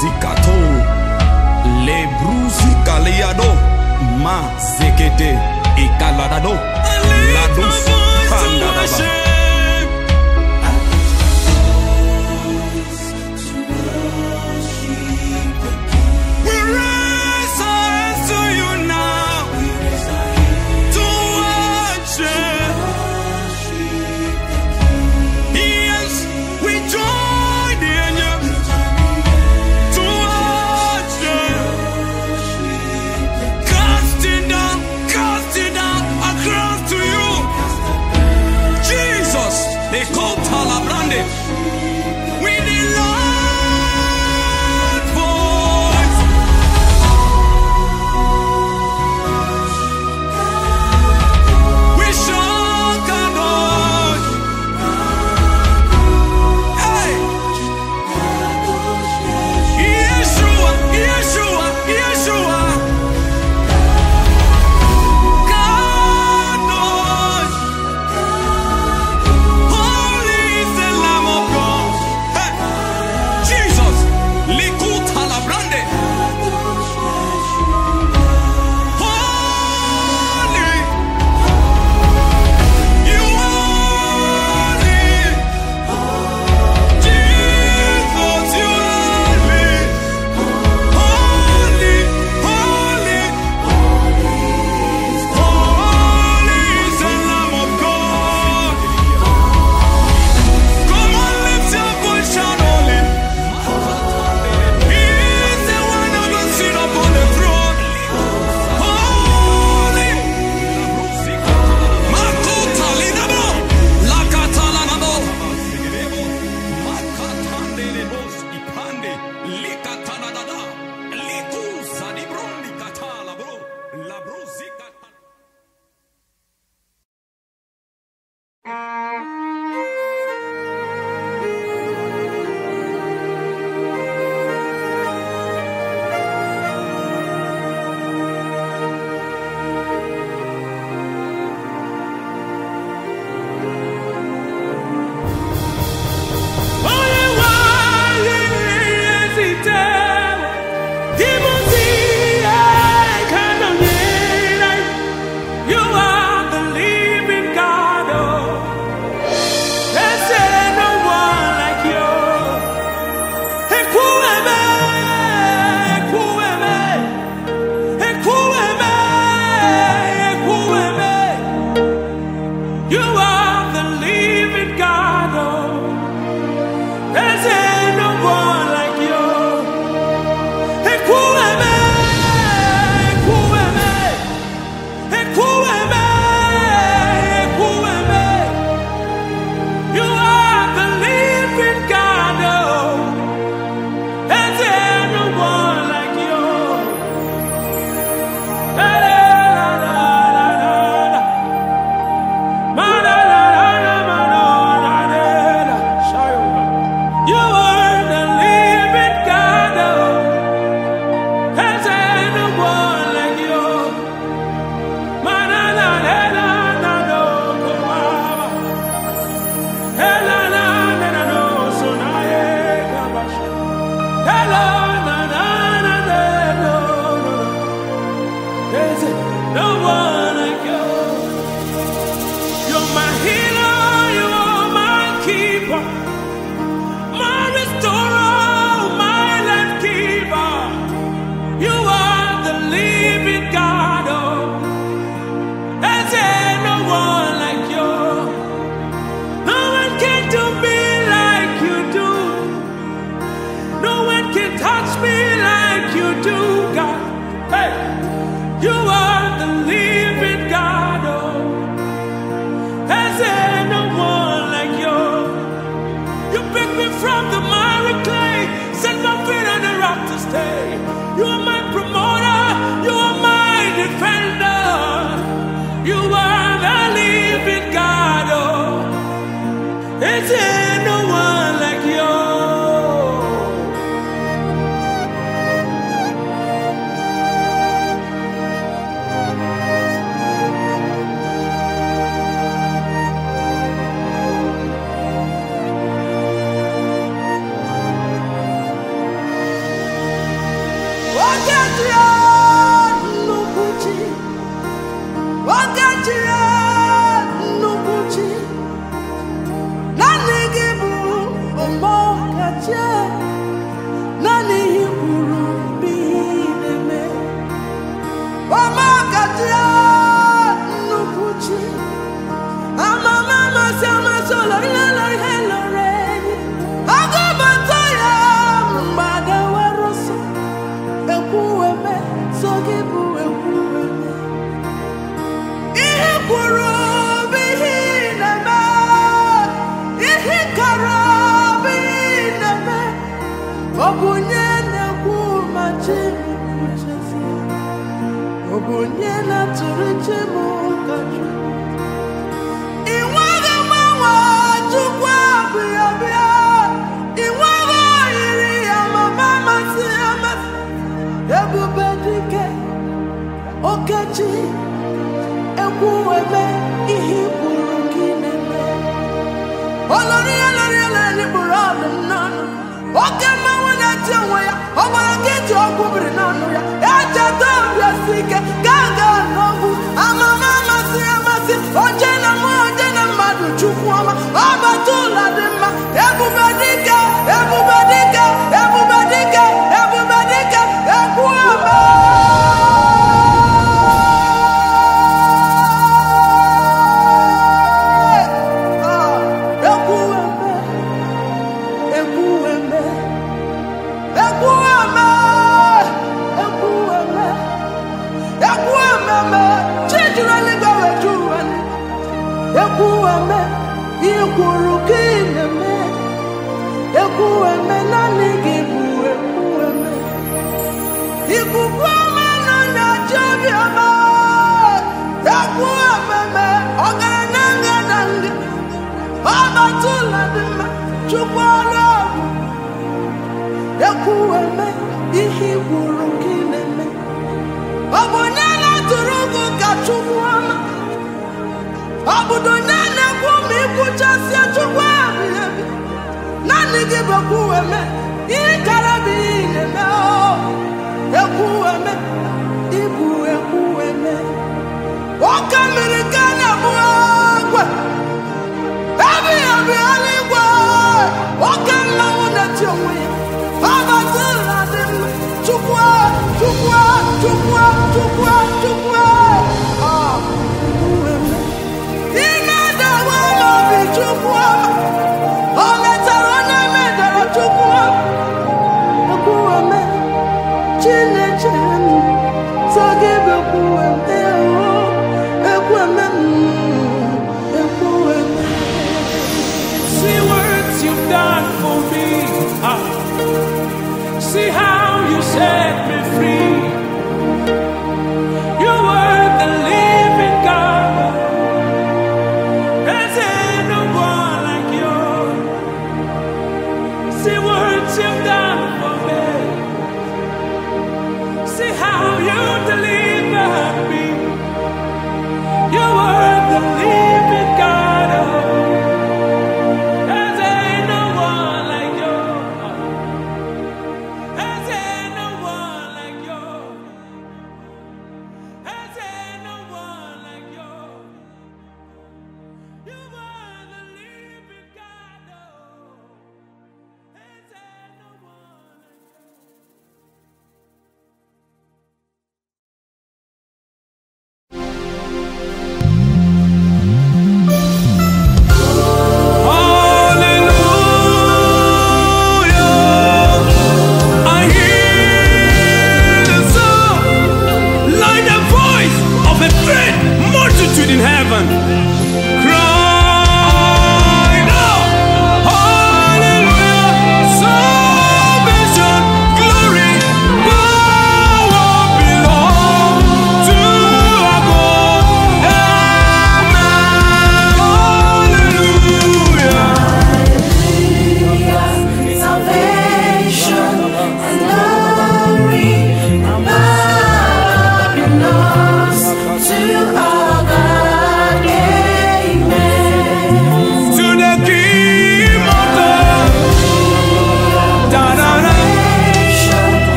zikato lebru zikaleado ma zekete ekaladado lados kandadaba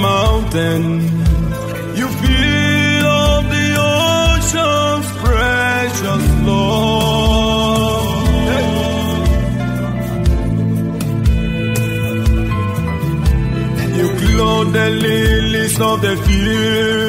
mountain. You feel on the ocean's precious Lord. Hey. You clothe the lilies of the field.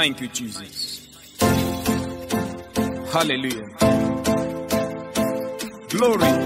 Thank you, Jesus. Hallelujah. Glory.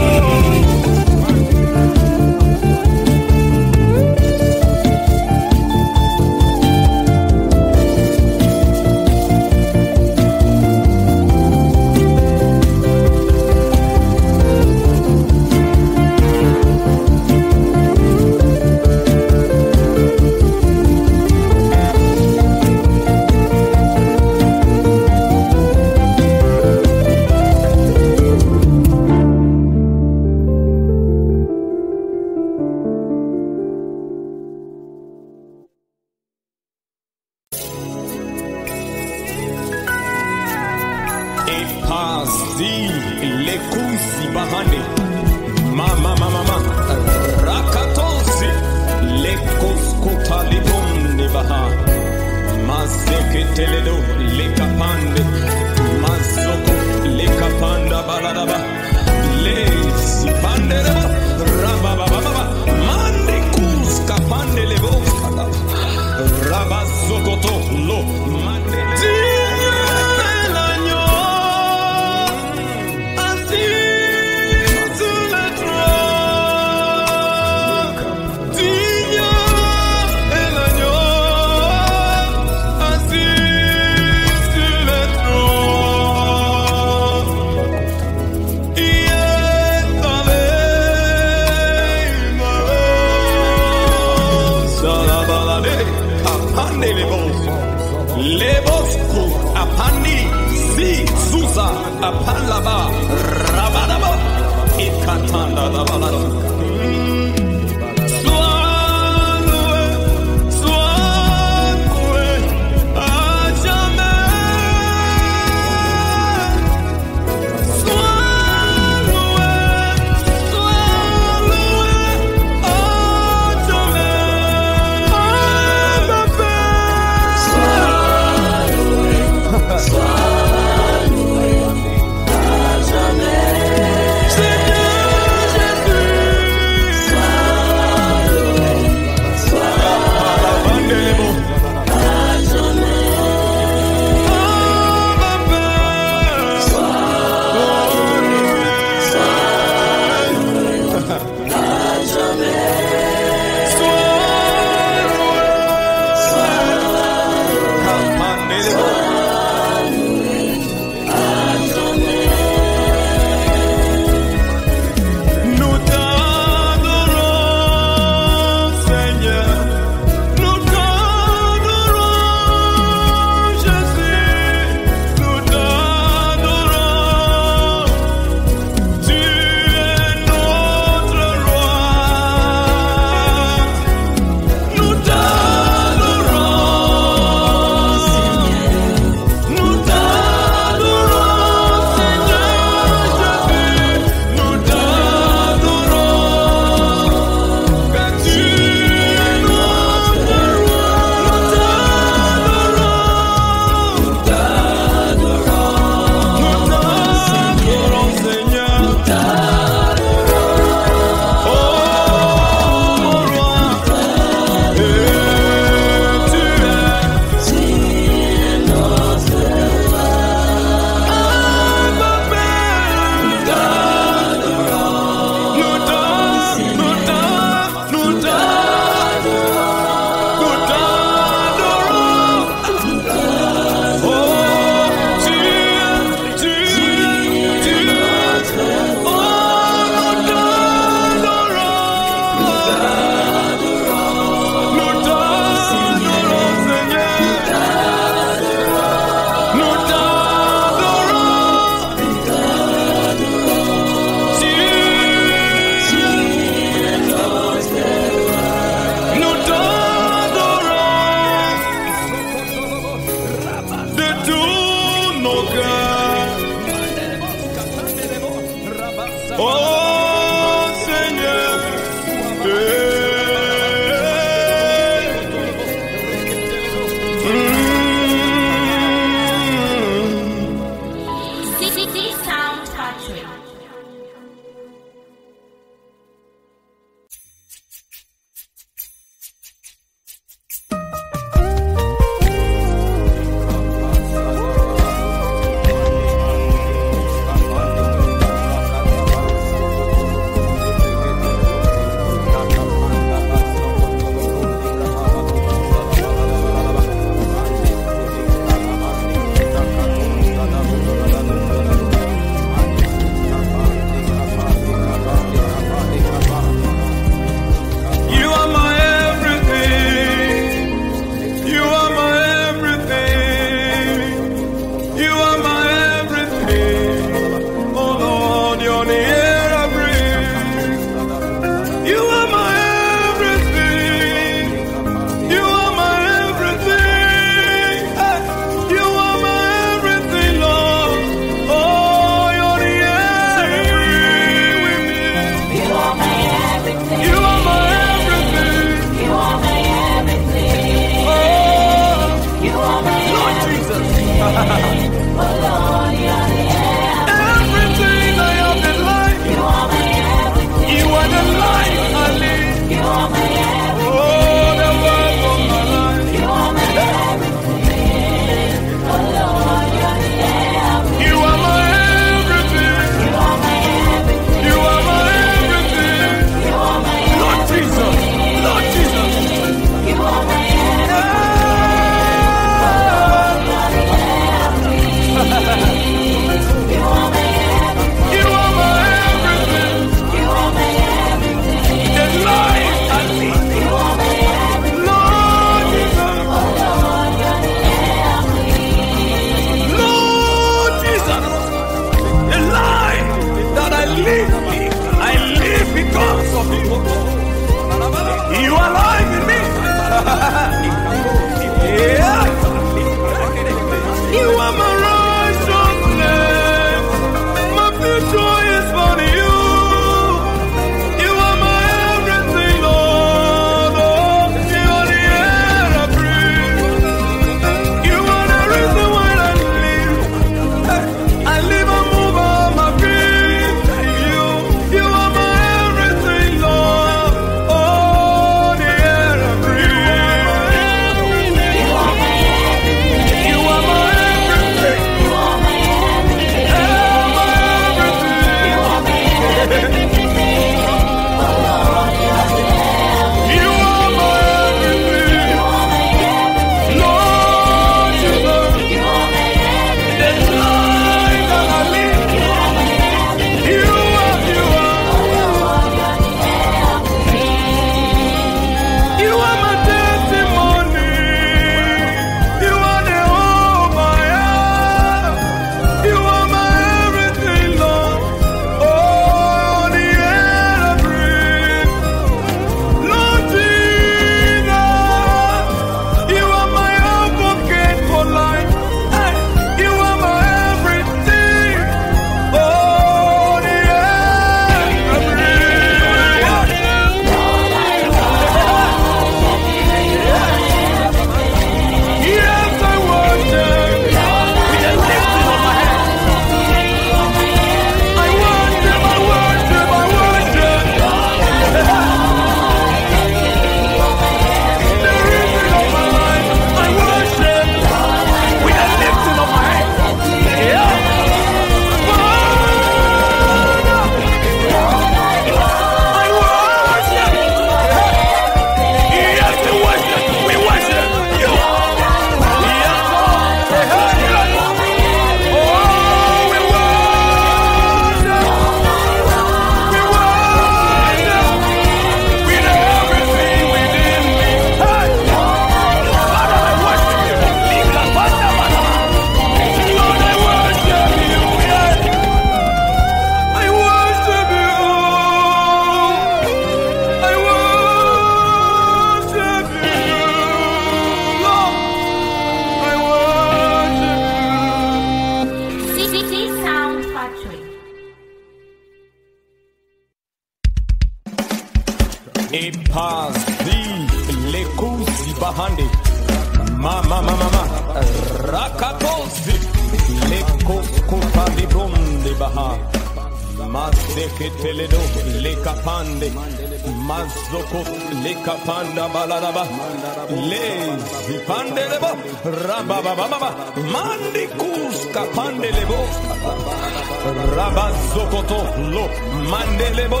Mandelebo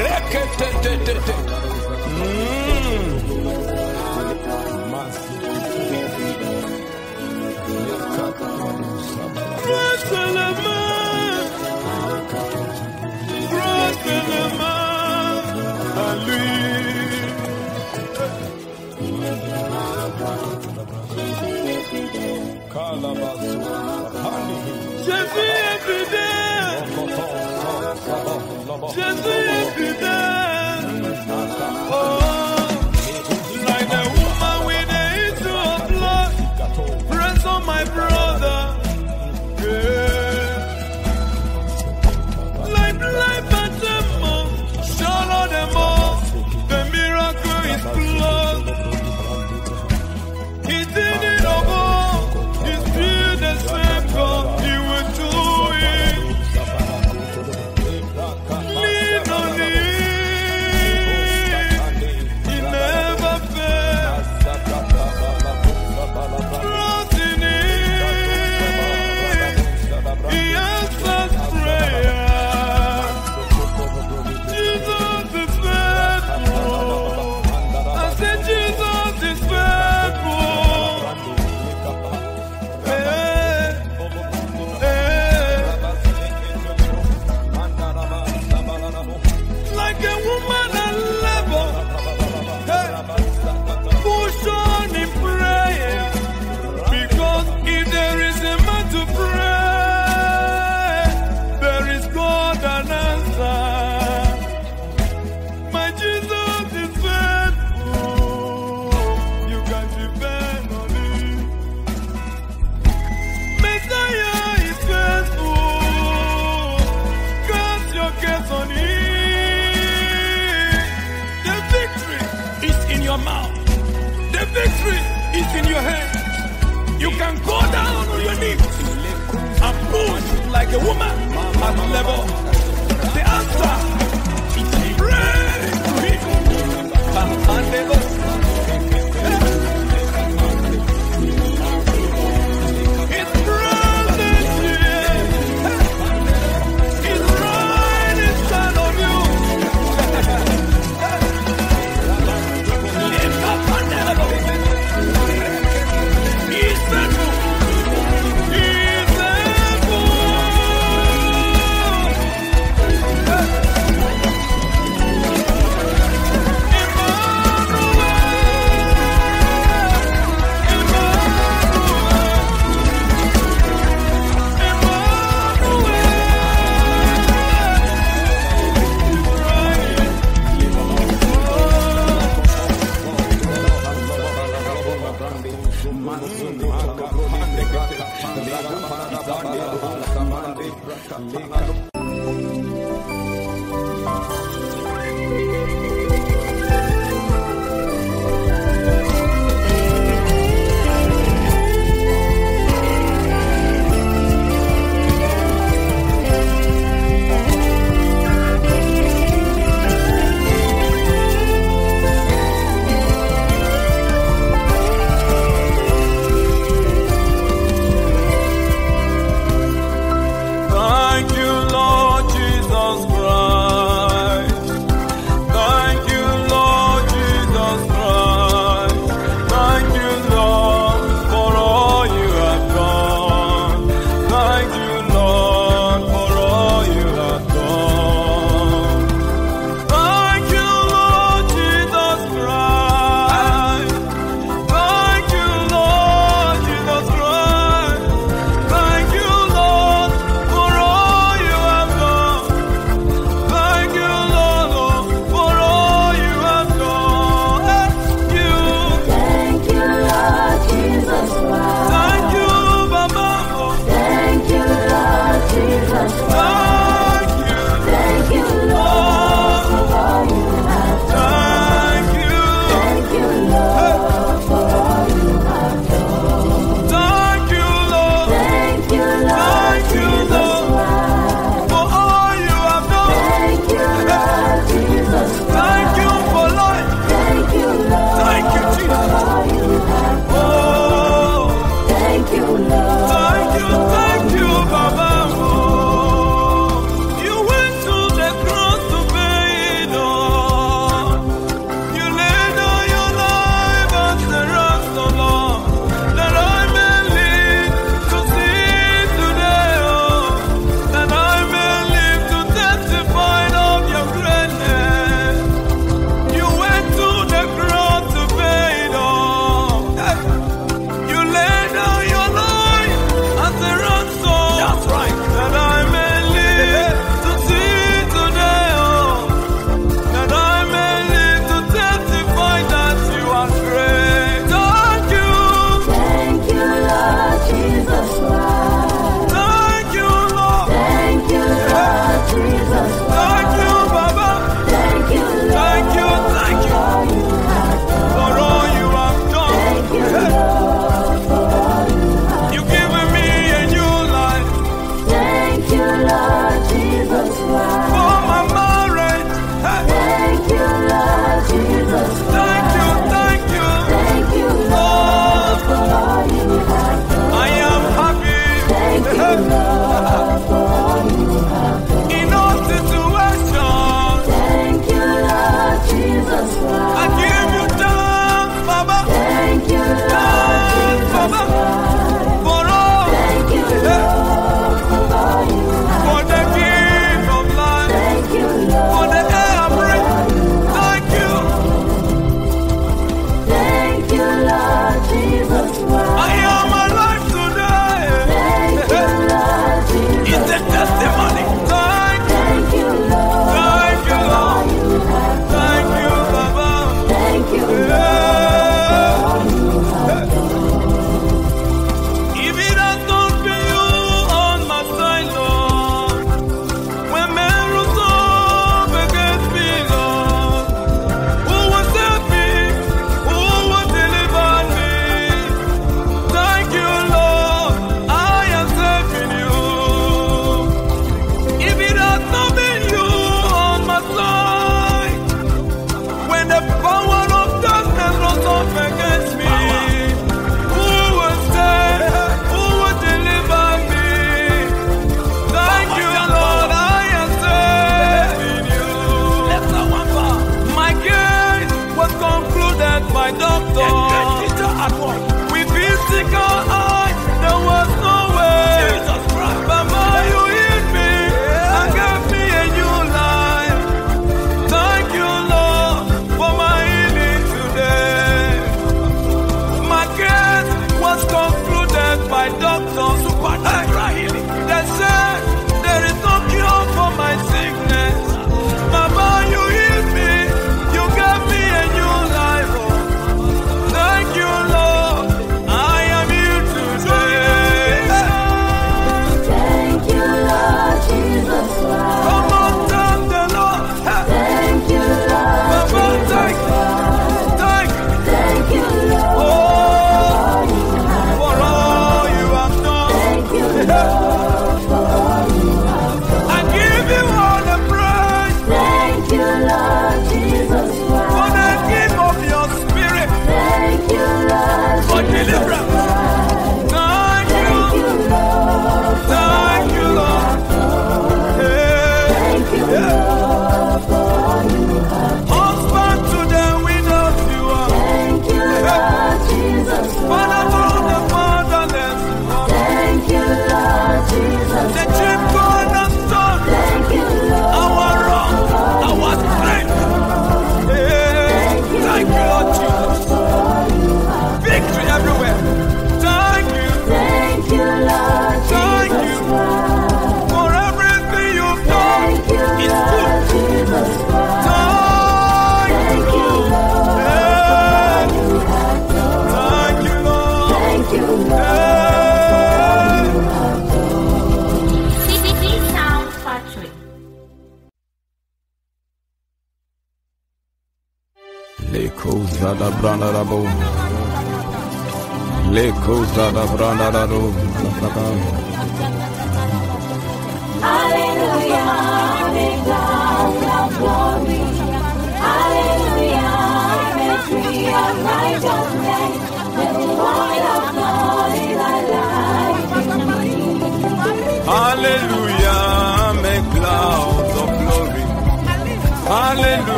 reketetetete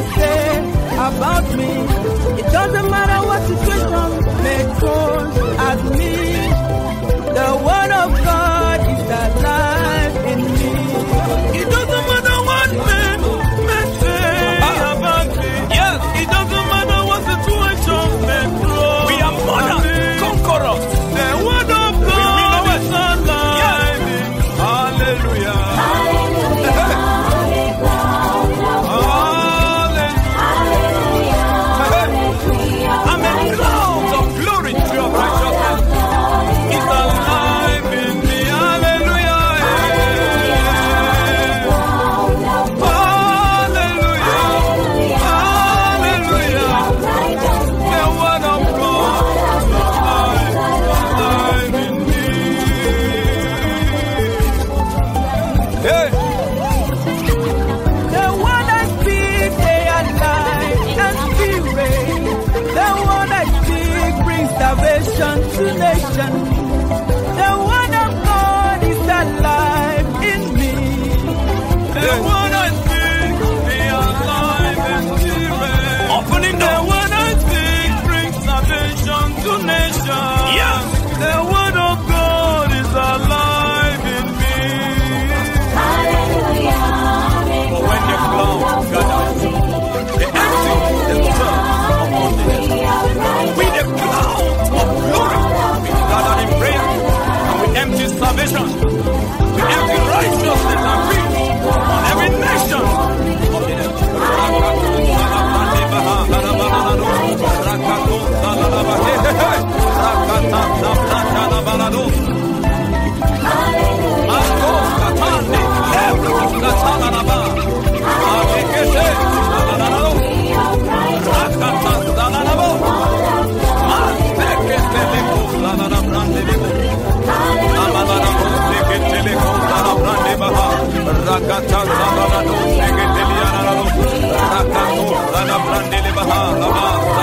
they say about me. It doesn't matter what situation may cause.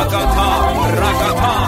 rakata, rakata.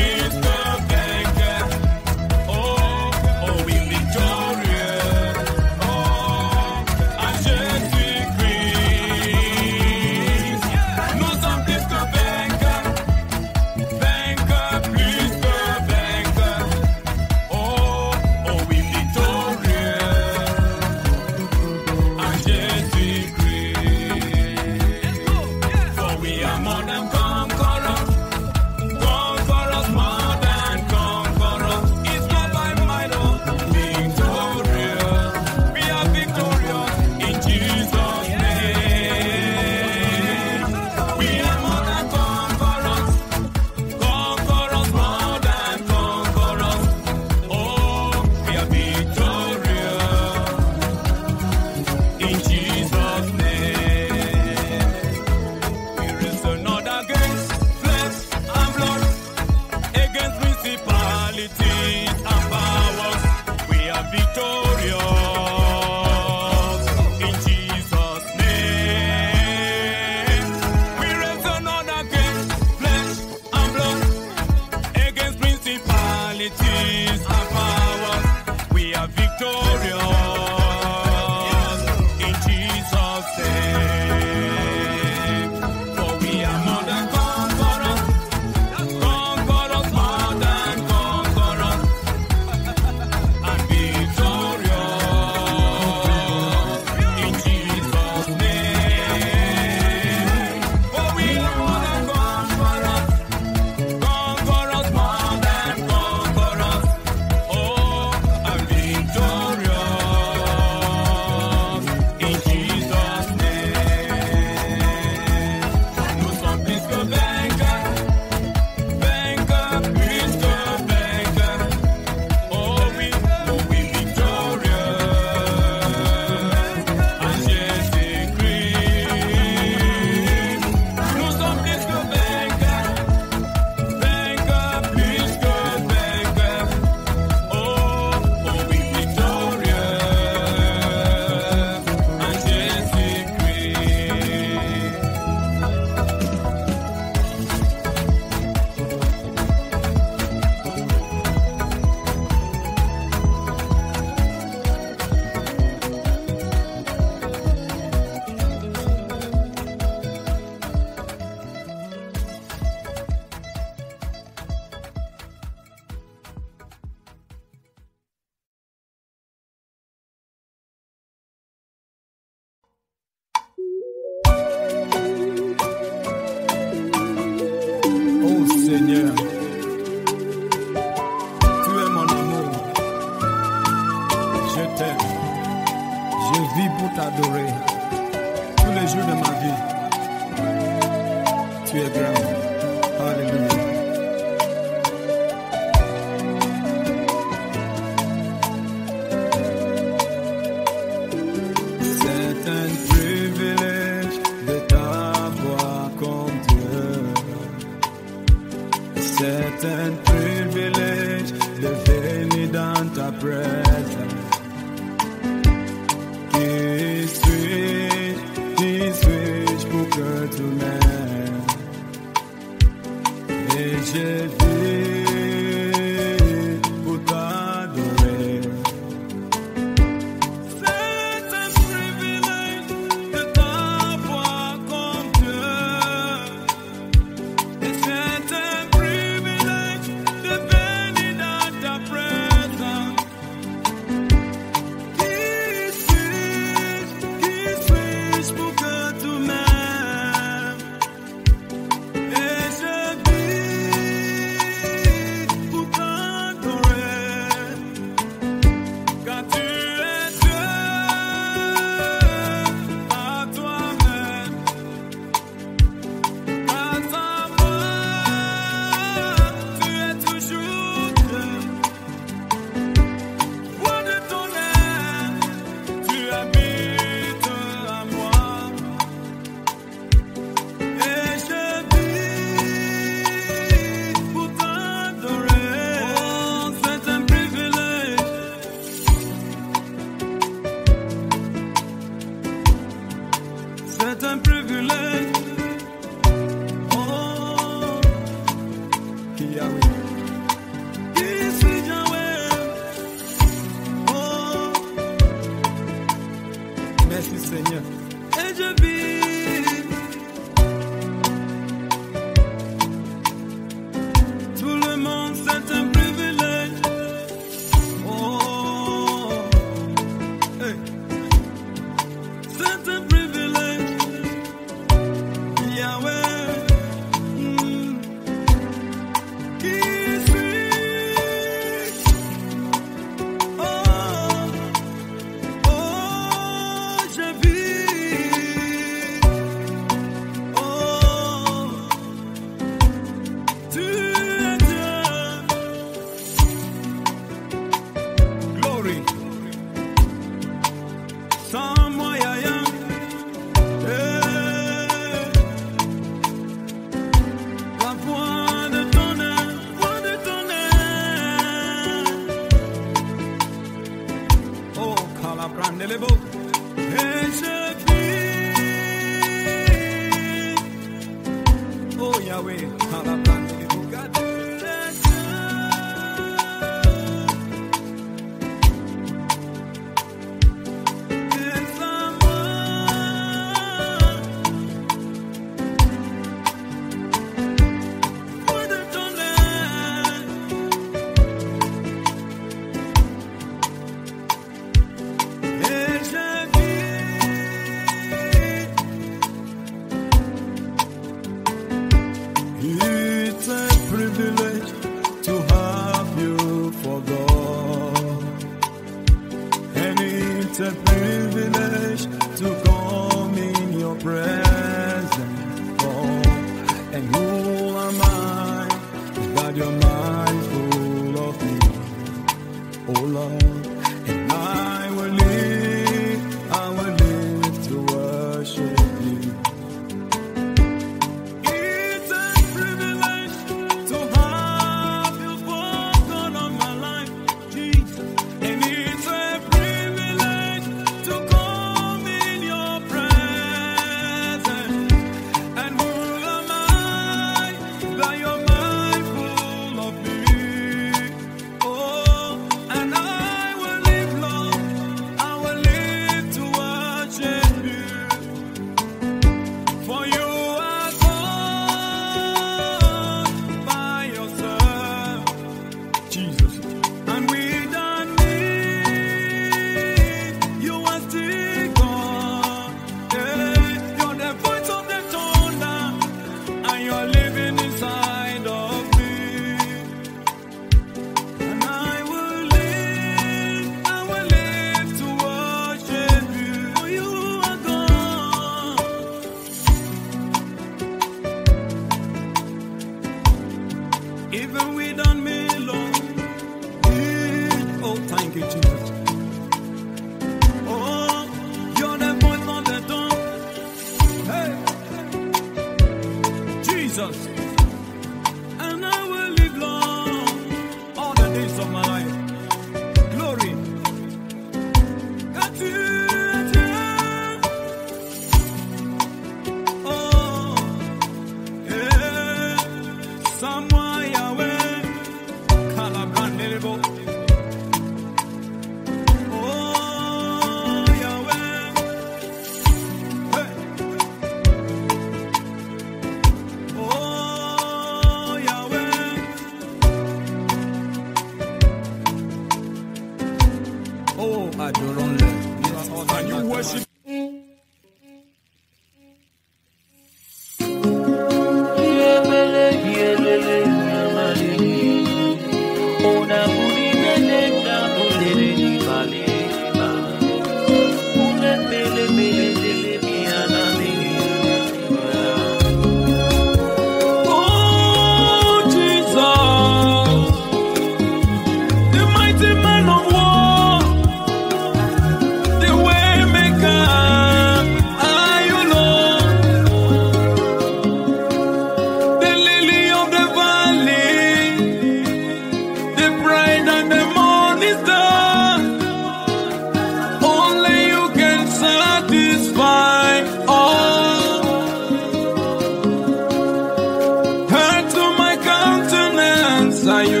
i you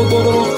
Thank you.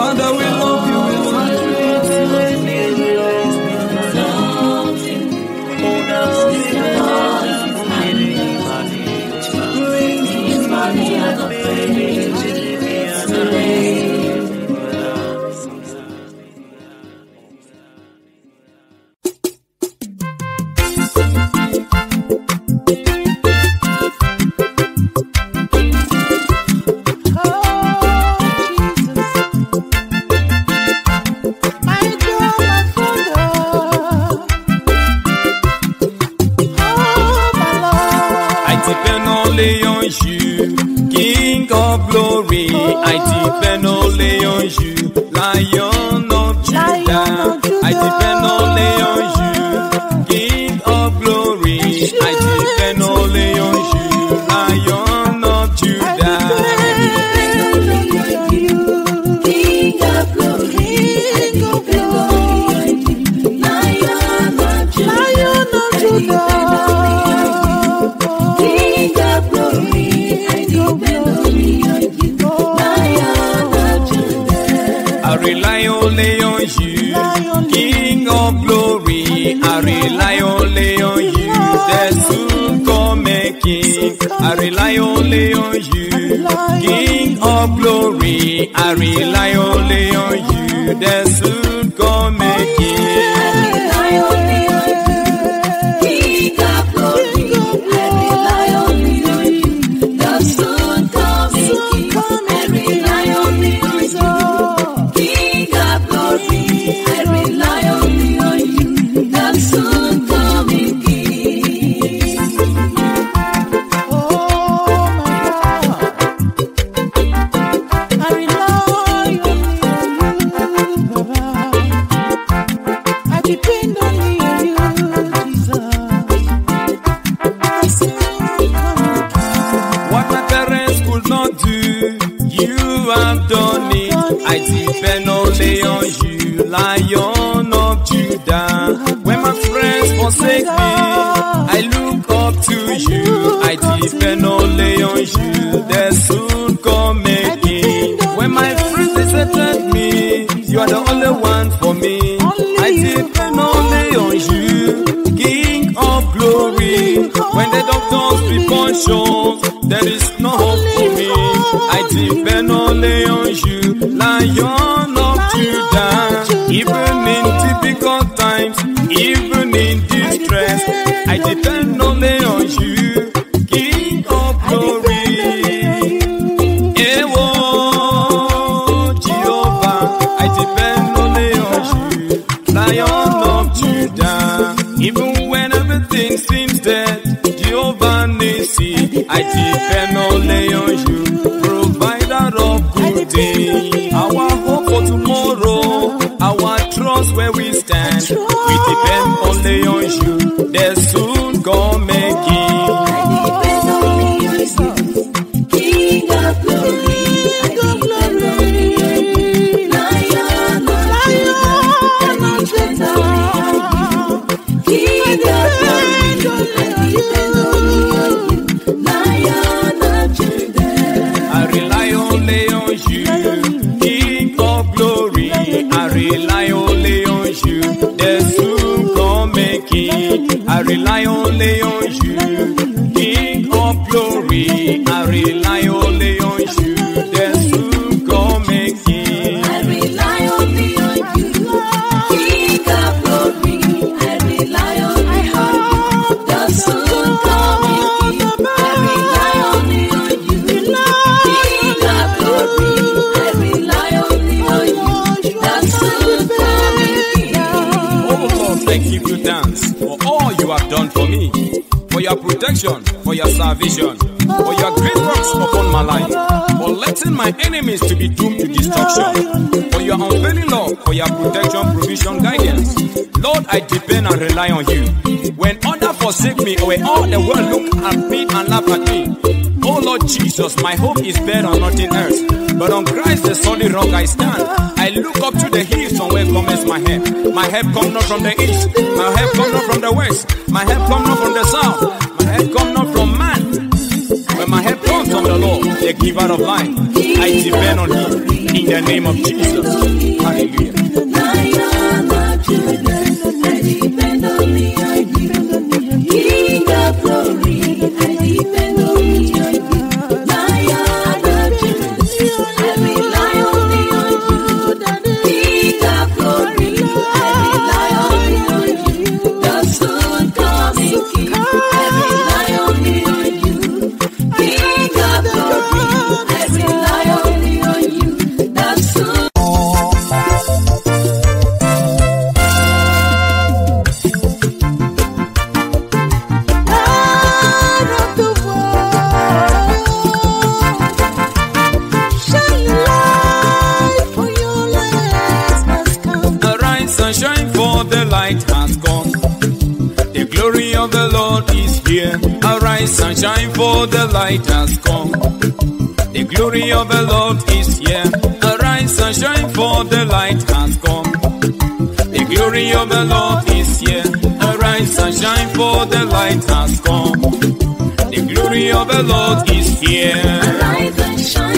Father, we love you. We love you. Me, when all the world look at me and laugh at me, Oh Lord Jesus, my hope is built on nothing else. But on Christ, the solid rock I stand. I look up to the hills from where comes my help. My help comes not from the east. My help comes not from the west. My help comes not from the south. My help comes not from man. But my help comes from the Lord, the giver of life. I depend on Him in the name of Jesus. Hallelujah. Light has come. The glory of the Lord is here. Arise and shine, for the light has come. The glory of the Lord is here. Arise and shine, for the light has come. The glory of the Lord is here. Arise and shine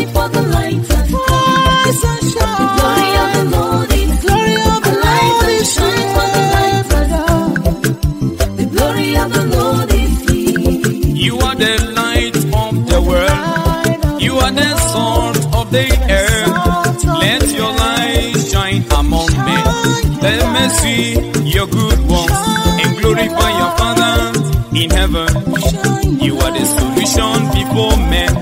see your good works and glorify your Father in heaven. You are the solution before men.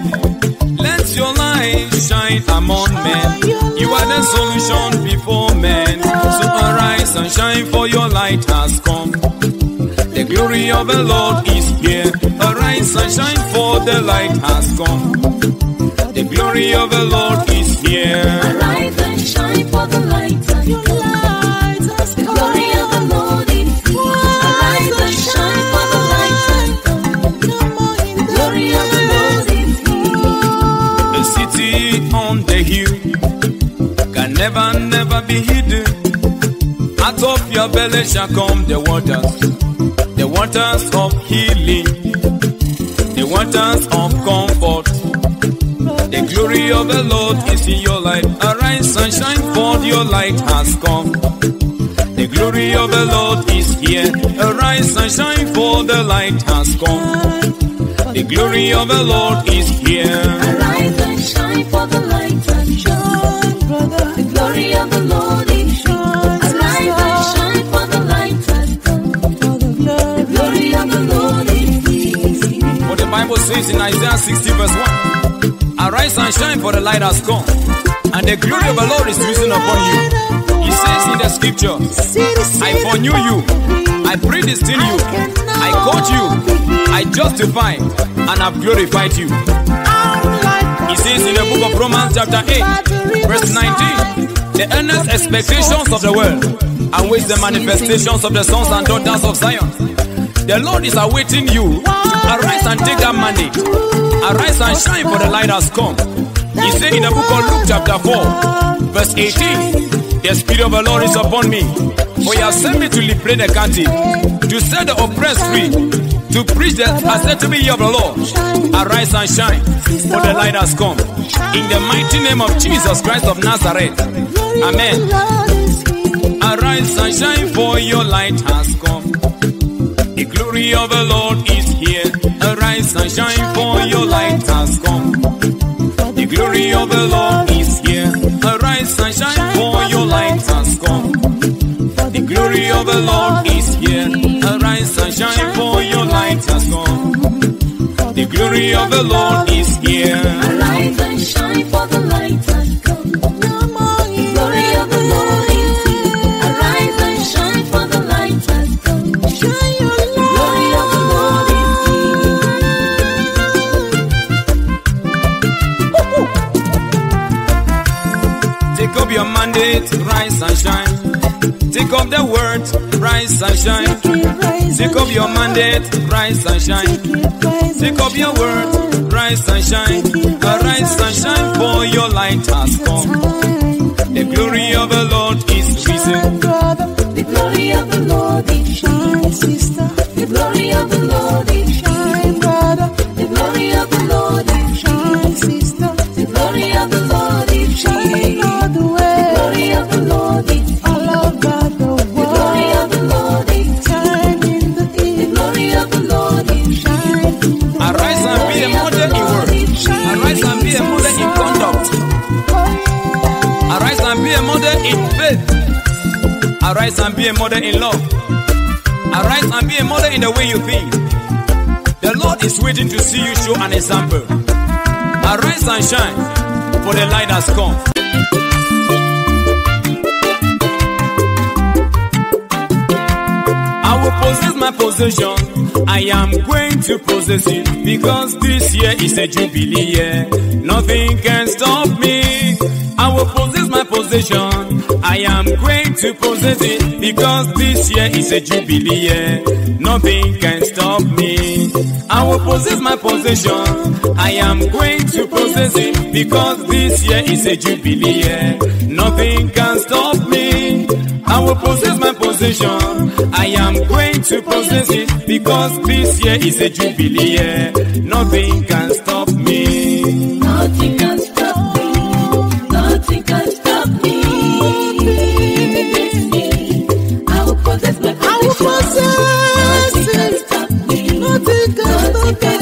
Let your light shine among men. You are the solution before men. So arise and shine, for your light has come. The glory of the Lord is here. Arise and shine, for the light has come. The glory of the Lord is here. Arise and shine for the light has come. Be hidden. Out of your belly shall come the waters, the waters of healing, the waters of comfort. The glory of the Lord is in your life. Arise and shine, for your light has come. The glory of the Lord is here. Arise and shine, for the light has come. The glory of the Lord is here. Bible says in Isaiah 60 verse 1. Arise and shine for the light has come. And the glory of the Lord is risen upon you. He says in the scripture, I foreknew you, I predestined you, I called you, I justified, and have glorified you. He says in the book of Romans chapter 8, verse 19, the earnest expectations of the world awaits the manifestations of the sons and daughters of Zion. The Lord is awaiting you. Arise and take that mandate. Arise and shine, for the light has come. He said in the book of Luke, chapter 4, verse 18, The Spirit of the Lord is upon me. For he has sent me to liberate the captive, to set the oppressed free, to preach the acceptable year of the Lord. Arise and shine, for the light has come. In the mighty name of Jesus Christ of Nazareth. Amen. Arise and shine, for your light has come. The glory of the Lord is here. Arise and shine, for your light has come. The glory of the Lord is here. Arise and shine, for your light has come. The glory of the Lord is here. Arise and shine, for your light has come. The glory of the Lord is here. Arise and shine, for the light your mandate, rise and shine. Take up the word, rise and shine. Take up your mandate, rise and shine. Take up your word, rise and shine. Arise uh, and shine, for your light has come. The glory of the Lord is risen. The glory of the Lord is shine, sister. The glory of the Lord is shine, brother. Arise and be a model in faith, arise and be a mother in love. Arise and be a model in the way you think. The Lord is waiting to see you show an example. Arise and shine, for the light has come. Possess my possession. I am going to possess it because this year is a jubilee year. Nothing can stop me. I will possess my possession. I am going to possess it because this year is a jubilee year. Nothing can stop me. I will possess my possession. I am going to possess it because this year is a jubilee year. Nothing can stop me. I will possess my possession. I am going to possess it because this year is a jubilee year. Nothing can stop me. Nothing can stop me. Nothing can stop me. I will possess my possession. I will possess Nothing can stop me. Nothing can stop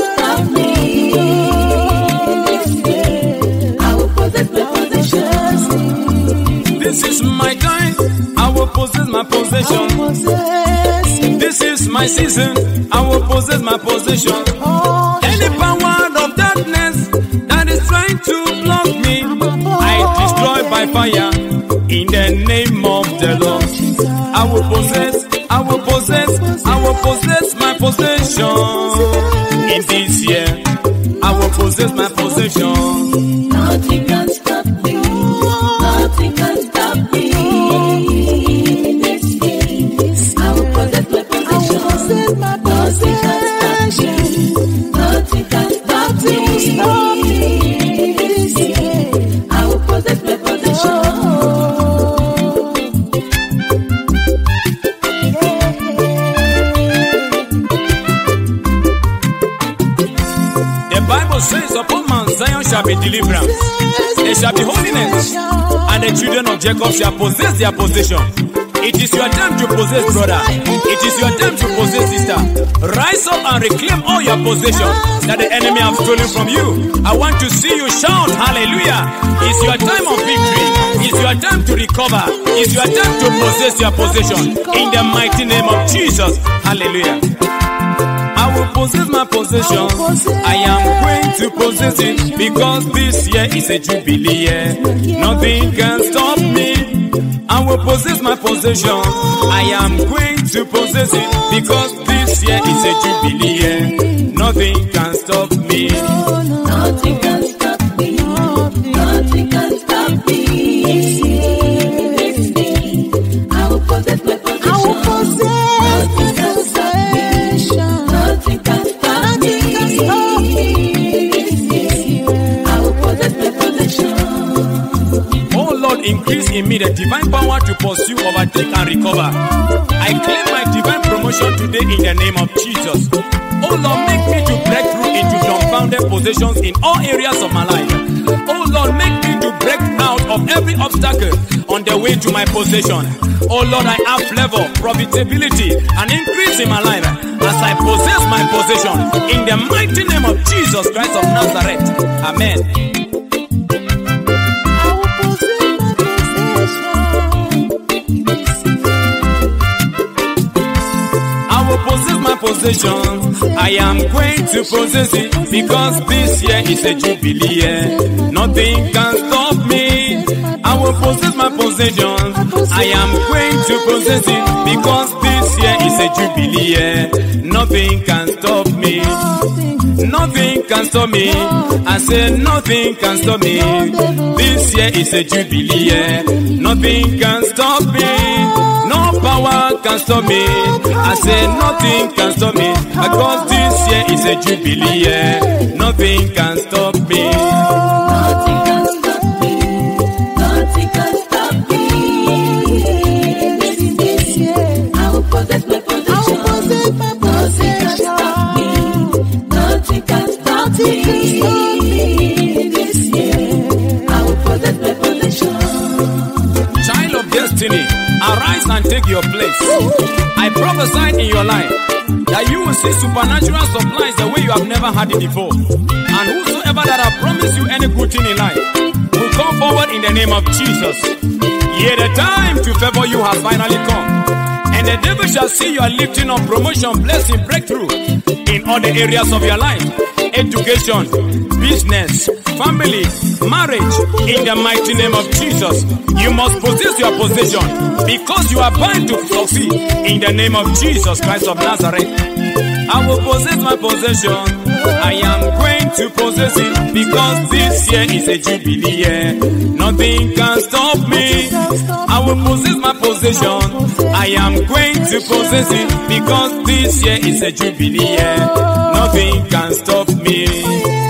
possession. This is my season. I will possess my possession. Any power of darkness that is trying to block me, I destroy by fire in the name of the Lord. I will possess, I will possess, I will possess my possession in this year. I will possess my possession. Deliverance, there shall be holiness, and the children of Jacob shall possess their possession. It is your time to possess, brother. It is your time to possess, sister. Rise up and reclaim all your possessions that the enemy have stolen from you. I want to see you shout, Hallelujah. It's your time of victory. It's your time to recover. It's your time to possess your possession. In the mighty name of Jesus. Hallelujah. I will possess my possession. I am going to possess it because this year is a jubilee year. Nothing can stop me. I will possess my possession. I am going to possess it because this year is a jubilee year. Nothing can stop me. Nothing can in me the divine power to pursue, overtake, and recover. I claim my divine promotion today in the name of Jesus. Oh Lord, make me to break through into dumbfounded positions in all areas of my life. Oh Lord, make me to break out of every obstacle on the way to my possession. Oh Lord, I have flavor, profitability, and increase in my life as I possess my possession. In the mighty name of Jesus Christ of Nazareth. Amen. Possession. I am going to possess it because this year is a jubilee year. Nothing can stop me. I will possess my possession. I am going to possess it because this year is a jubilee year. Nothing can stop me. Nothing can stop me. I said nothing can stop me. This year is a jubilee year. Nothing can stop me. No can stop me. I say nothing can stop me. Because this year is a jubilee year. Nothing can stop me. Nothing can stop me. Nothing can stop me. This year, I will possess my possession. Nothing can stop me. Nothing can stop me. This year, I will possess my possession. Child of destiny, arise and take your place. I prophesy in your life that you will see supernatural supplies the way you have never had it before. And whosoever that have promised you any good thing in life will come forward in the name of Jesus. Yea, the time to favor you has finally come. And the devil shall see you are lifting up promotion, blessing, breakthrough in all the areas of your life education, business, family, marriage. In the mighty name of Jesus, you must possess your possession because you are bound to succeed. In the name of Jesus Christ of Nazareth, I will possess my possession. I am going to possess it because this year is a jubilee year. Nothing can stop me. I will possess my possession. I am going to possess it because this year is a jubilee year. Nothing can stop me.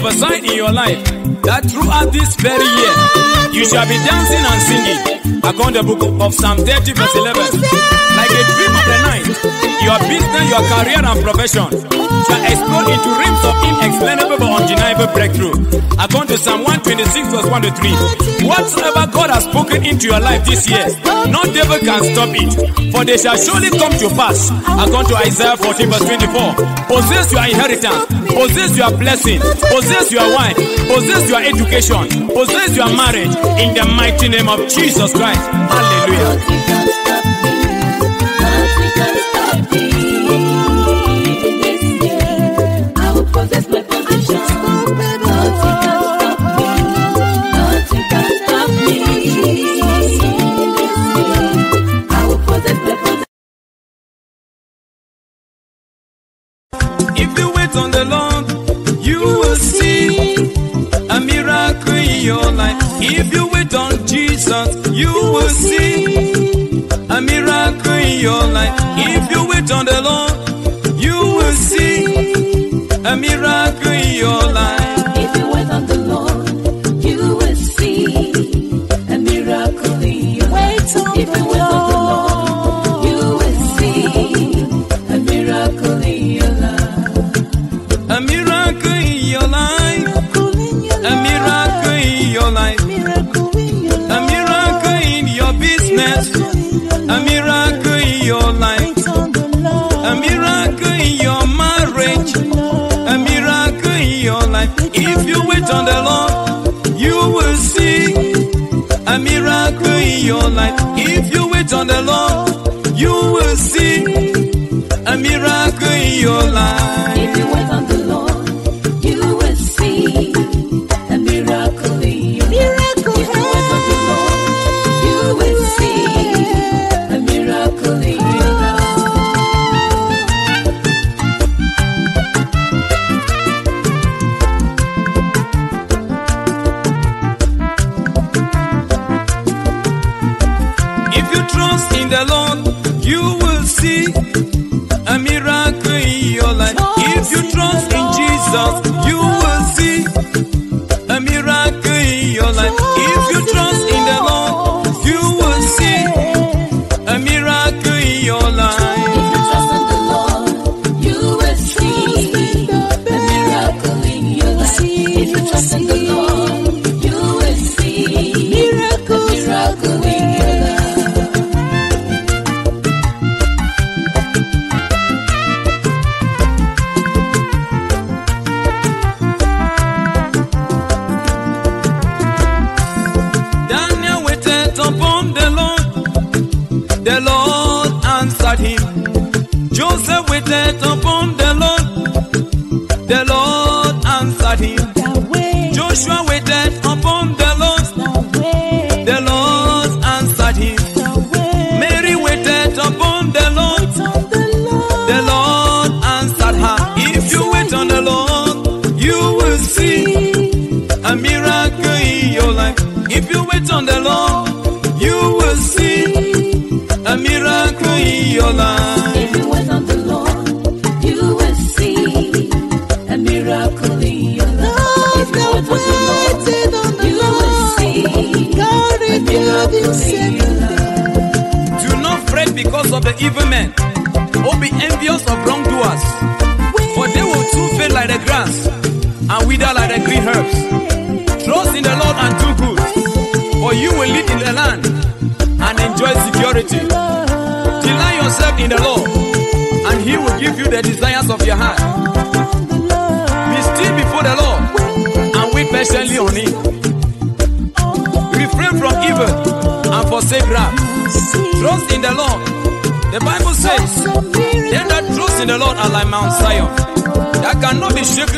Prophesy in your life that throughout this very year you shall be dancing and singing according to the book of Psalm 30 verse 11 like a dream of the night your business your career and profession shall explode into realms of inexplainable but undeniable breakthrough. According to Psalm 126 verse 1 to 3 whatsoever God has spoken into your life this year no devil can stop it for they shall surely come to pass. According to Isaiah 14 verse 24 possess your inheritance possess your blessing. Possess your wife. Possess your education. Possess your marriage. In the mighty name of Jesus Christ. Hallelujah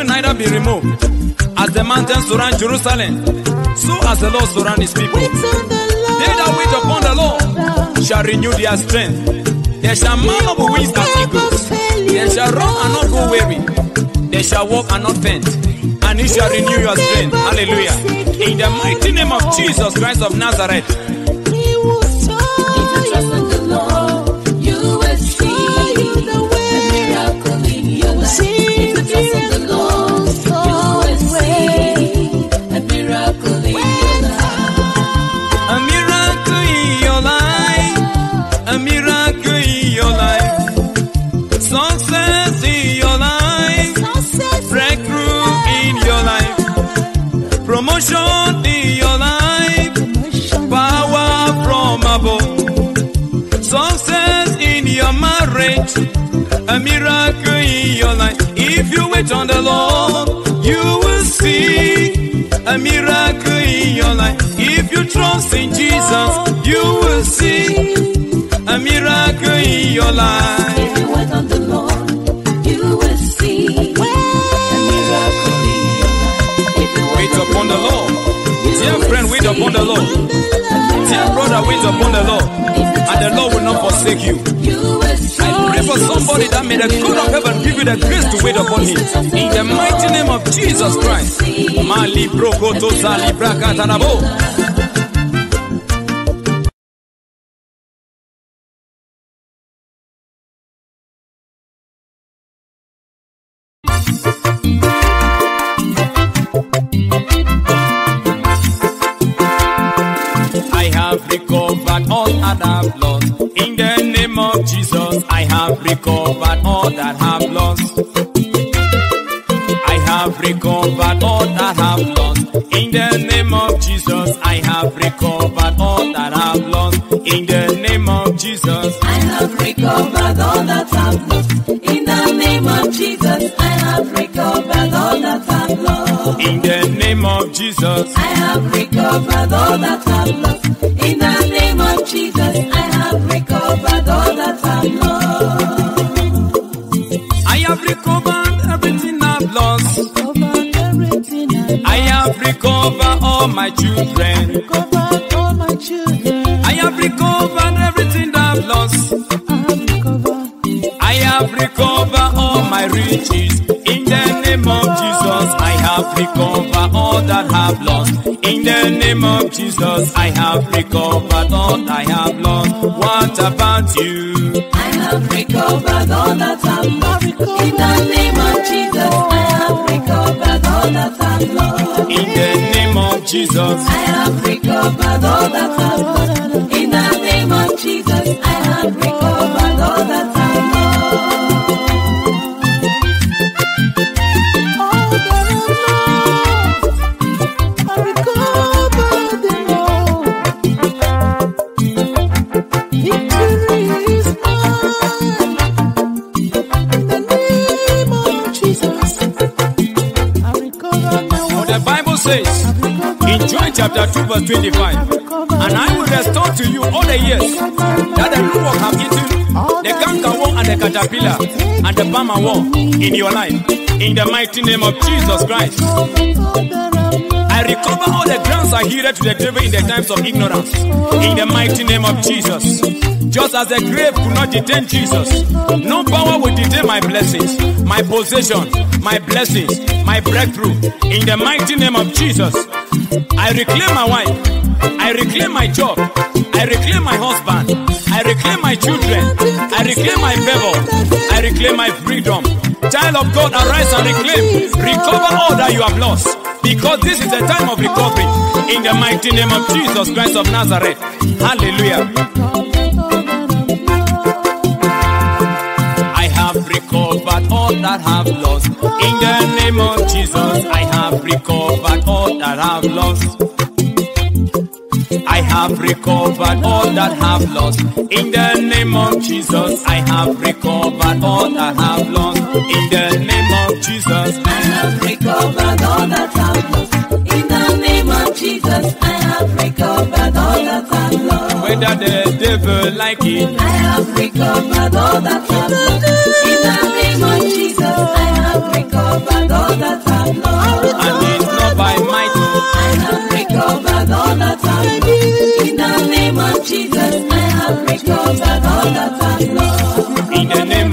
shaken, neither be removed. As the mountains surround Jerusalem, so as the Lord surround his people. They that wait upon the Lord shall renew their strength. They shall mount up with wings as eagles. They shall run and not go weary. They shall walk and not faint. And he shall renew your strength. Hallelujah. In the mighty name of Jesus Christ of Nazareth. A miracle in your life. If you wait on the Lord, you will see a miracle in your life. If you trust in Jesus, you will see a miracle in your life. If you wait on the Lord, you will see a miracle in your life. If you Wait upon the Lord. Dear friend, wait upon the Lord. Dear brother, wait upon the Lord. And the Lord will not forsake you. I pray for somebody that may the God of heaven give you the grace to wait upon him. In the mighty name of Jesus Christ. Mali brokoto zali brakatanabo. Jesus, I have recovered all that I've lost. I have recovered all that I've lost. In the name of Jesus, I have recovered all that I've lost. In the name of Jesus, I have recovered all that I've lost. In the name of Jesus, I have recovered all that I've lost. in the name of Jesus, I have recovered all that I've lost. In the I have recovered all my children. I have recovered everything that I've lost. I have recovered all my riches. In the name of Jesus, I have recovered all that I've lost. In the name of Jesus, I have recovered all I have lost. What about you? I have recovered all that I've lost. In the name of Jesus, I have recovered all that I've lost. In the name of Jesus, I have recovered all that I've lost. In the name of Jesus, I have recovered chapter 2, verse 25. And I will restore to you all the years that the Lord have eaten, the cankerworm and the caterpillar, and the palmer worm in your life. In the mighty name of Jesus Christ. I recover all the grounds I heeded to the devil in the times of ignorance. In the mighty name of Jesus. Just as the grave could not detain Jesus, no power will detain my blessings, my possession, my blessings, my breakthrough. In the mighty name of Jesus, I reclaim my wife. I reclaim my job. I reclaim my husband. I reclaim my children. I reclaim my favor. I reclaim my freedom. Child of God, arise and reclaim. Recover all that you have lost. Because this is a time of recovery. In the mighty name of Jesus Christ of Nazareth. Hallelujah. All that have lost. In the name of Jesus, I have recovered all that have lost. I have recovered all that have lost. In the name of Jesus, I have recovered all that have lost. In the name of Jesus, I have recovered all that I've lost. In the name of Jesus, I have recovered all that I've lost. whether the devil like it, I have recovered all that I've lost. I have recovered all that lost. and it's not by might, I have recovered all that lost. In the name of Jesus, I have recovered all that lost. in the name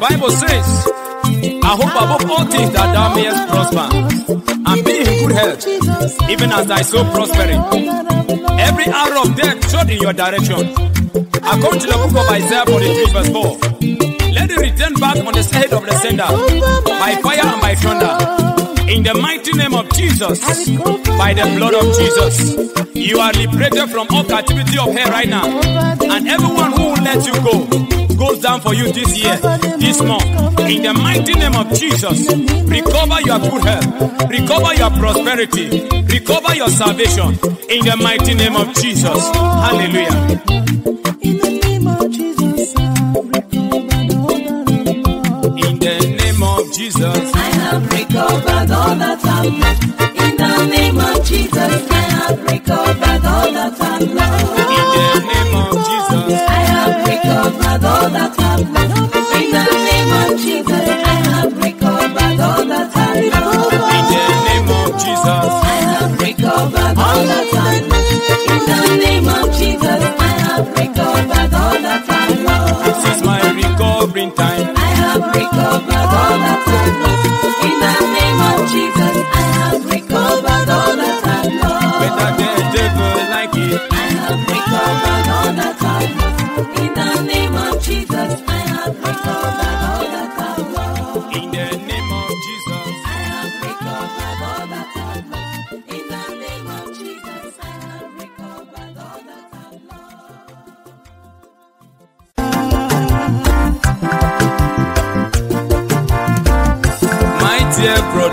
Bible says, I hope above all things that thou mayest prosper and be in good health, even as thy soul prospering. Every arrow of death shot in your direction. According to the book of Isaiah 43, verse 4. Let it return back on the head of the sender by fire and by thunder. In the mighty name of Jesus, by the blood of Jesus, you are liberated from all captivity of hell right now. And everyone who will let you go goes down for you this year, this month. In the mighty name of Jesus, recover your good health, recover your prosperity, recover your salvation. In the mighty name of Jesus. Hallelujah. In Jesus. I have recovered all that I've lost. In the name of Jesus, I have recovered all that I've lost. In the name of Jesus. I have recovered all that I've lost. In the name of Jesus, I have recovered all that I've lost. In the name of Jesus. I have recovered all that I've lost. In the name of Jesus, I have recovered all that I've lost. This is my recovering time. I have recovered all that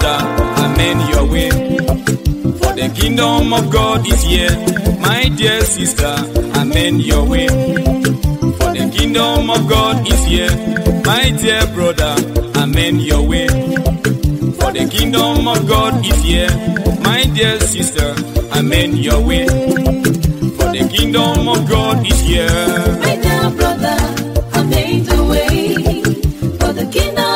brother, amen your way. For the kingdom of God is here. My dear sister, amen your way. For the kingdom of God is here. My dear brother, amen your way. For the kingdom of God is here. My dear sister, amen your way. For the kingdom of God is here. My dear brother, made the way for the kingdom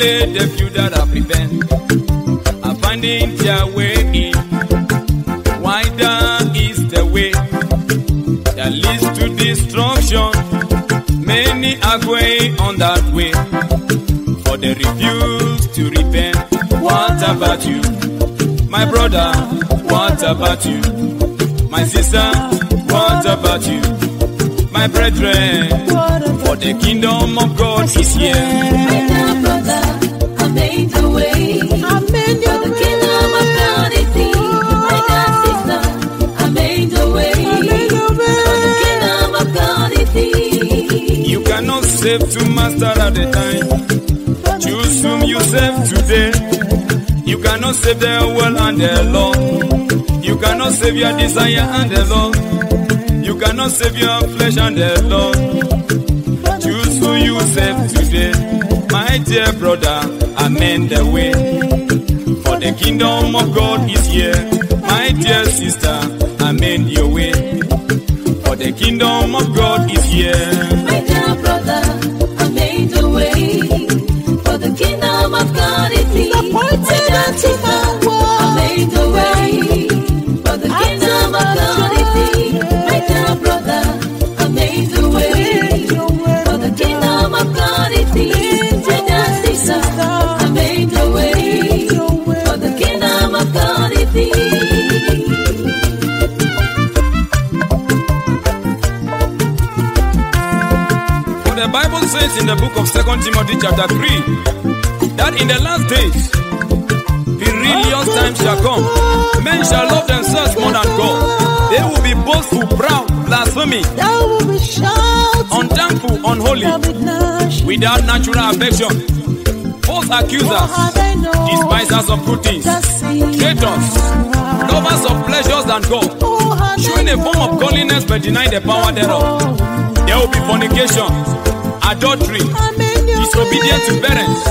only the few that are prepared are finding their way in. Wider is the way that leads to destruction. Many are going on that way, for they refuse to repent. What about you, my brother? What about you? My sister, what about you? My brethren, for the kingdom of God is here. Save two masters at a time. Choose whom you save today. You cannot save the world and the Lord. You cannot save your desire and the Lord. You cannot save your flesh and the Lord. Choose who you save today. My dear brother, amend the way. For the kingdom of God is here. My dear sister, amend your way. For the kingdom of God is here. My dear brother, I made the way. For the kingdom of God is here. In the book of 2 Timothy chapter 3 that in the last days perilous times shall come. Men shall love themselves more than God. They will be boastful, proud, blaspheming, unthankful, unholy, without natural affection, false accusers, despisers of good things, traitors, lovers of pleasures than God, showing a form of godliness but denying the power thereof. There will be fornication, adultery, disobedience to parents,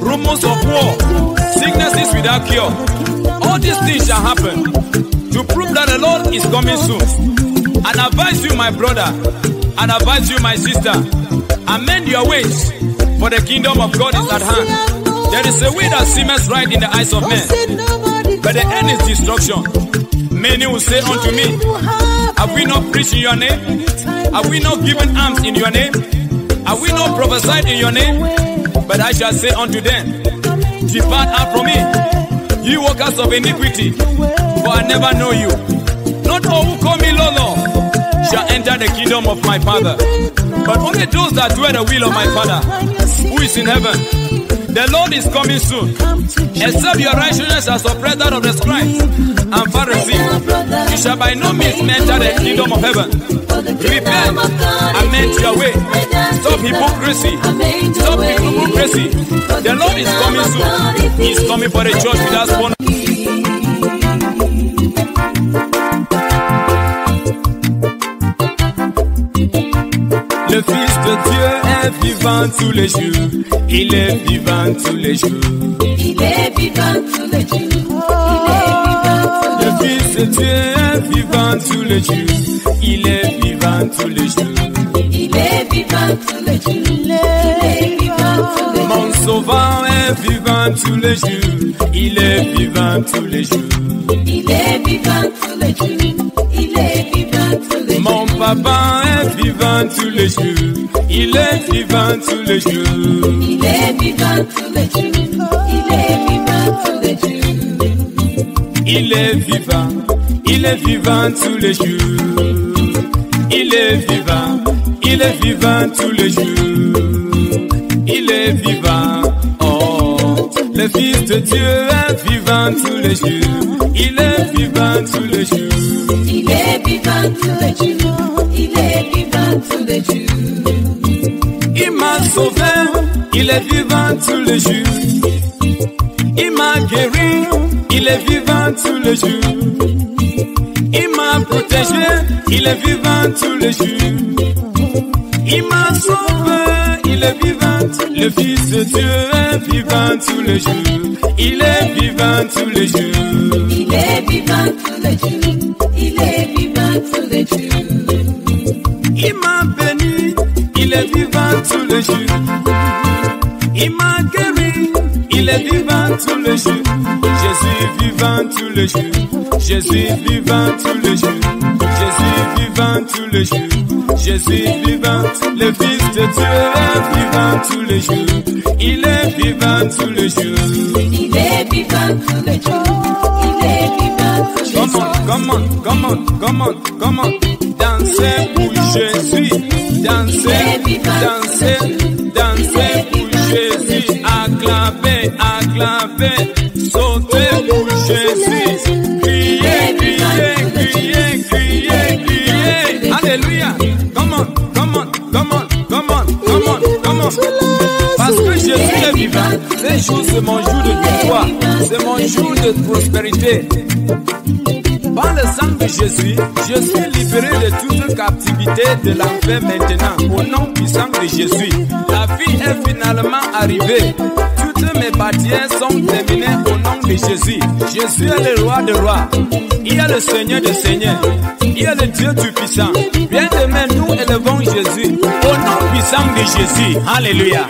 rumors of war, sicknesses without cure. All these things shall happen to prove that the Lord is coming soon. And advise you, my brother, and advise you, my sister, amend your ways, for the kingdom of God is at hand. There is a way that seemeth right in the eyes of men, but the end is destruction. Many will say unto me, Have we not preached in your name? Have we not given alms in your name? Have we not prophesied in your name? But I shall say unto them, Depart out from me, ye workers of iniquity, for I never know you. Not all who call me Lord, shall enter the kingdom of my Father, but only those that do the will of my Father, who is in heaven. The Lord is coming soon. Except your righteousness as oppressed that of the scribes and Pharisees, you shall by no means enter the kingdom of heaven. Repent and mend your way. Stop hypocrisy. Stop hypocrisy. The Lord is coming soon. He is coming for the church without sponsor. Le Fils de Dieu est vivant tous les jours. Il est vivant tous les jours. Il est vivant tous les jours. Il est Le Fils de Dieu est vivant tous les jours. Il est vivant tous les jours. Il est vivant tous les jours. Il est vivant tous les jours. Mon sauveur est vivant tous les jours. Il est vivant tous les jours. Il est vivant tous les jours. Il est vivant tous les jours. Mon papa est vivant tous les jours. Il est vivant tous les jours. Il est vivant tous les jours. Il est vivant tous les jours. Il est vivant. Il est vivant tous les jours. Il est vivant. Il est vivant tous les jours. Il est vivant. Oh, le Fils de Dieu est vivant tous les jours. Il est vivant tous les jours. Il est vivant tous les jours. Il est vivant tous les jours. Il m'a sauvé, il est vivant tous les jours. Il m'a guéri, il est vivant tous les jours. Il m'a protégé, il est vivant tous les jours. Il m'a sauvé, il est vivant. Le Fils de Dieu est vivant tous les jours. Il est vivant tous les jours. Il est vivant tous les jours. Il est vivant tous les jours. Il m'a béni, il est vivant tous les jours. Il m'a guéri, il est vivant tous les jours. Jésus vivant tous les jours. Jésus vivant tous les jours. Jésus vivant tous les jours. Jésus vivant, le Fils de Dieu est vivant tous les jours. Il est vivant tous les jours. Il est vivant tous les jours. Il est vivant Come on, come on, come on, come on, come on. Dansez pour Jésus. Dansez, dansez, dansez pour Jésus. Acclamez, acclamez. Sautez pour Jésus. Criez, criez, criez, criez, criez. Alléluia. Come on, come on, come on, come on, come on, come on. Parce que Jésus est vivant. Ces jours, c'est mon jour de victoire. C'est mon jour de prospérité. Par le sang de Jésus, je suis libéré de toute captivité de l'enfer maintenant. Au nom puissant de Jésus, la vie est finalement arrivée. Toutes mes bâtiments sont terminées au nom de Jésus. Jésus est le roi de rois. Il est le Seigneur des seigneurs. Il est le Dieu tout-puissant. Bien demain, nous élevons Jésus. Au nom puissant de Jésus. Alléluia.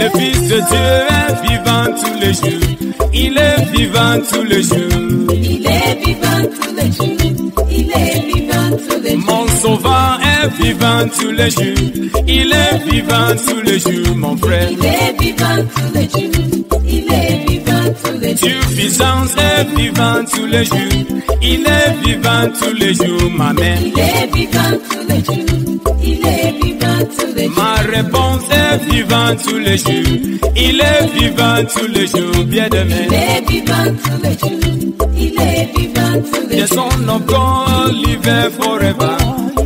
Le Fils de Dieu est vivant tous les jours. Il est vivant tous les jours. Il est vivant tous les jours. Il est vivant tous les jours. Mon sauveur est vivant tous les jours. Il est vivant tous les jours, mon frère. Il est vivant tous les jours. Il est vivant tous les jours. Dieu puissance est vivant tous les jours. Il est vivant tous les jours, ma mère. Il est vivant tous les jours. Il est vivant tous les jours. Ma réponse est vivant tous les jours. Il est vivant tous les jours, bien de Il est vivant tous les jours. Il est vivant tous les jours. Son God live forever.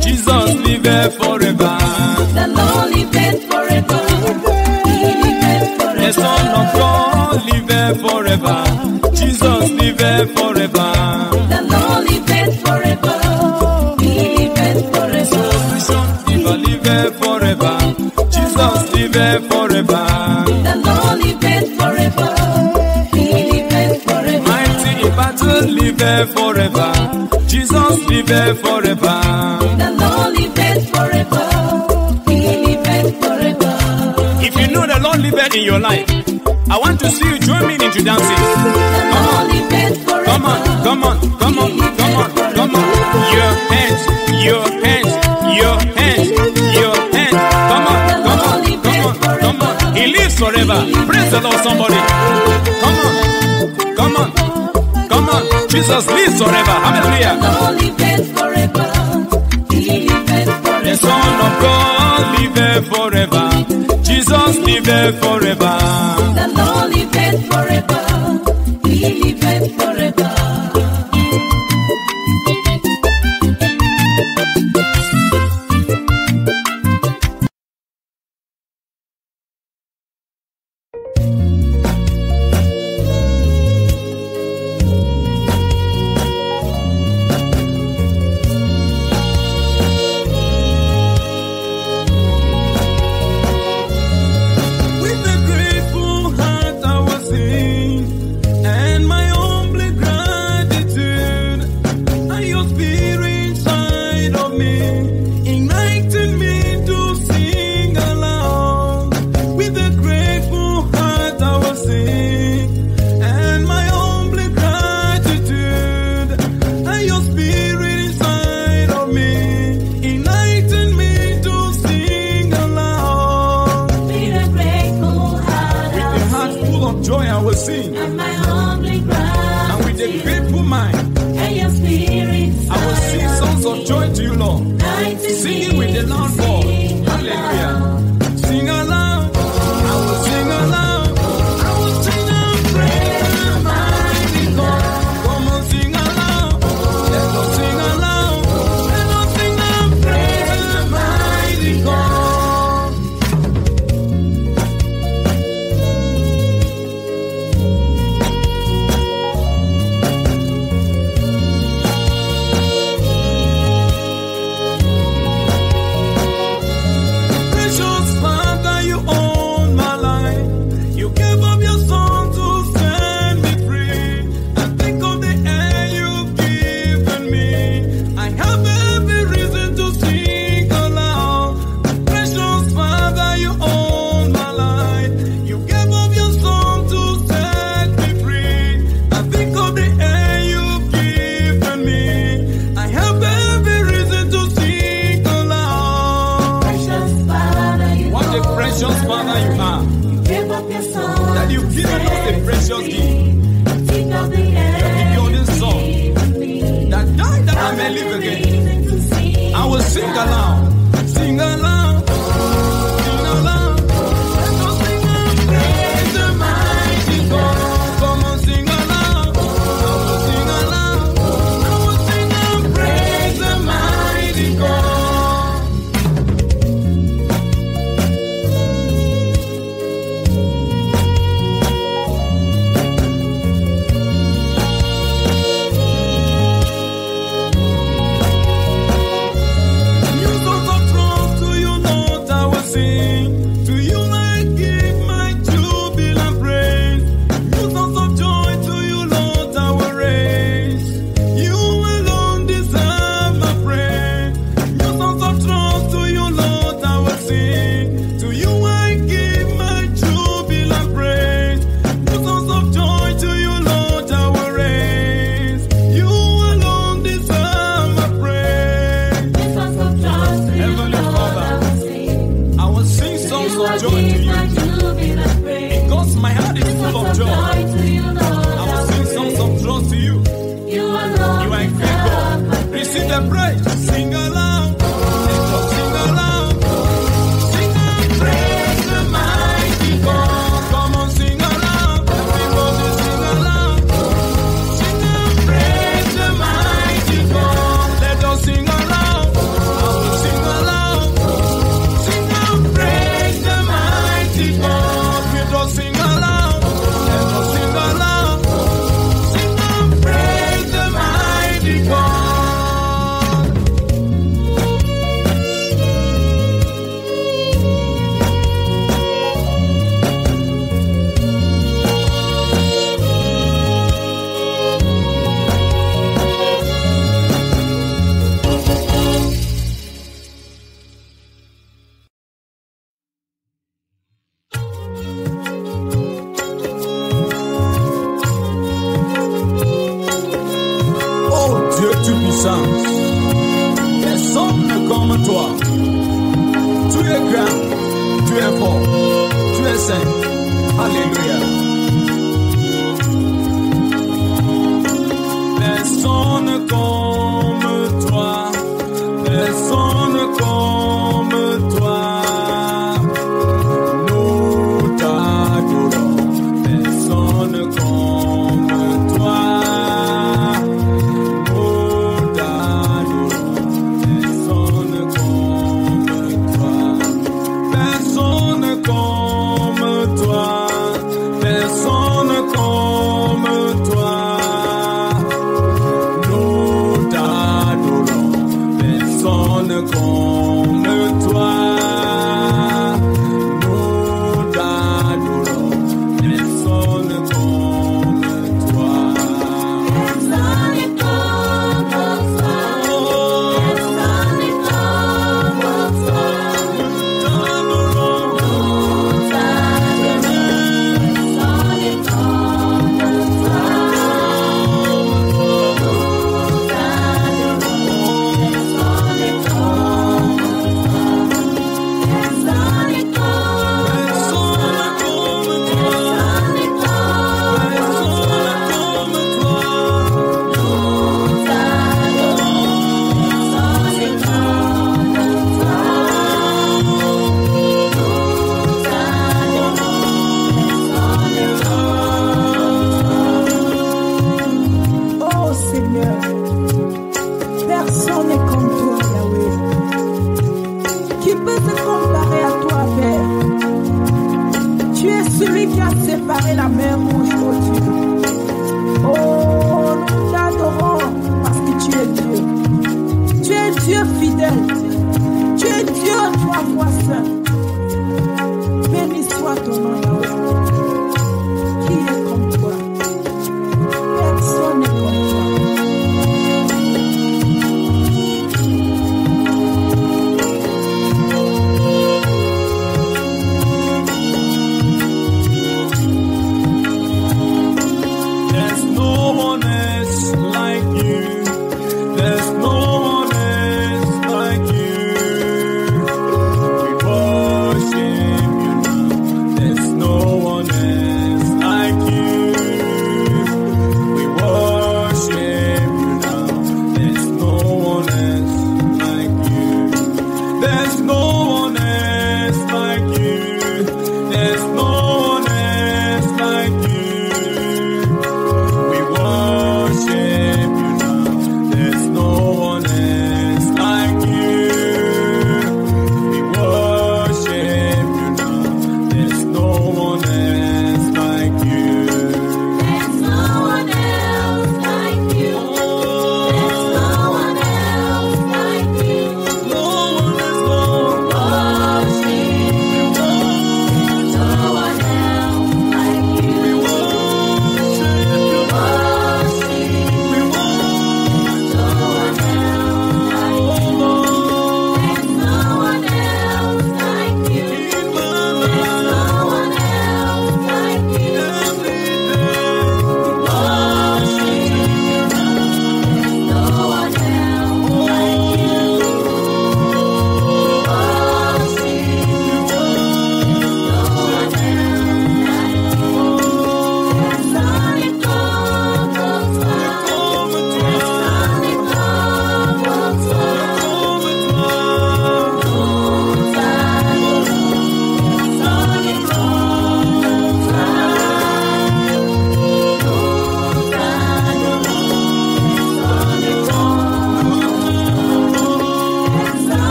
Jesus live forever. The Lord liveth forever. He The forever. Son of God live forever. Jesus live forever. The Lord liveth forever. He liveth forever. Live forever. Jesus live forever. The Lord liveth forever. He liveth forever. Mighty in battle live forever. Jesus live forever. The Lord liveth forever. He liveth forever. If you know the Lord liveth in your life, to see you join me into dancing. Liveth forever. Come on, come on, come on, come on, come on. Your hands, your hands, your hands, your hands. Come on, come on, come on, come on. He lives forever. Praise the Lord, somebody. Come on, come on, come on. Jesus lives forever. Hallelujah. The. Son of God liveth forever. Jesus liveth forever. He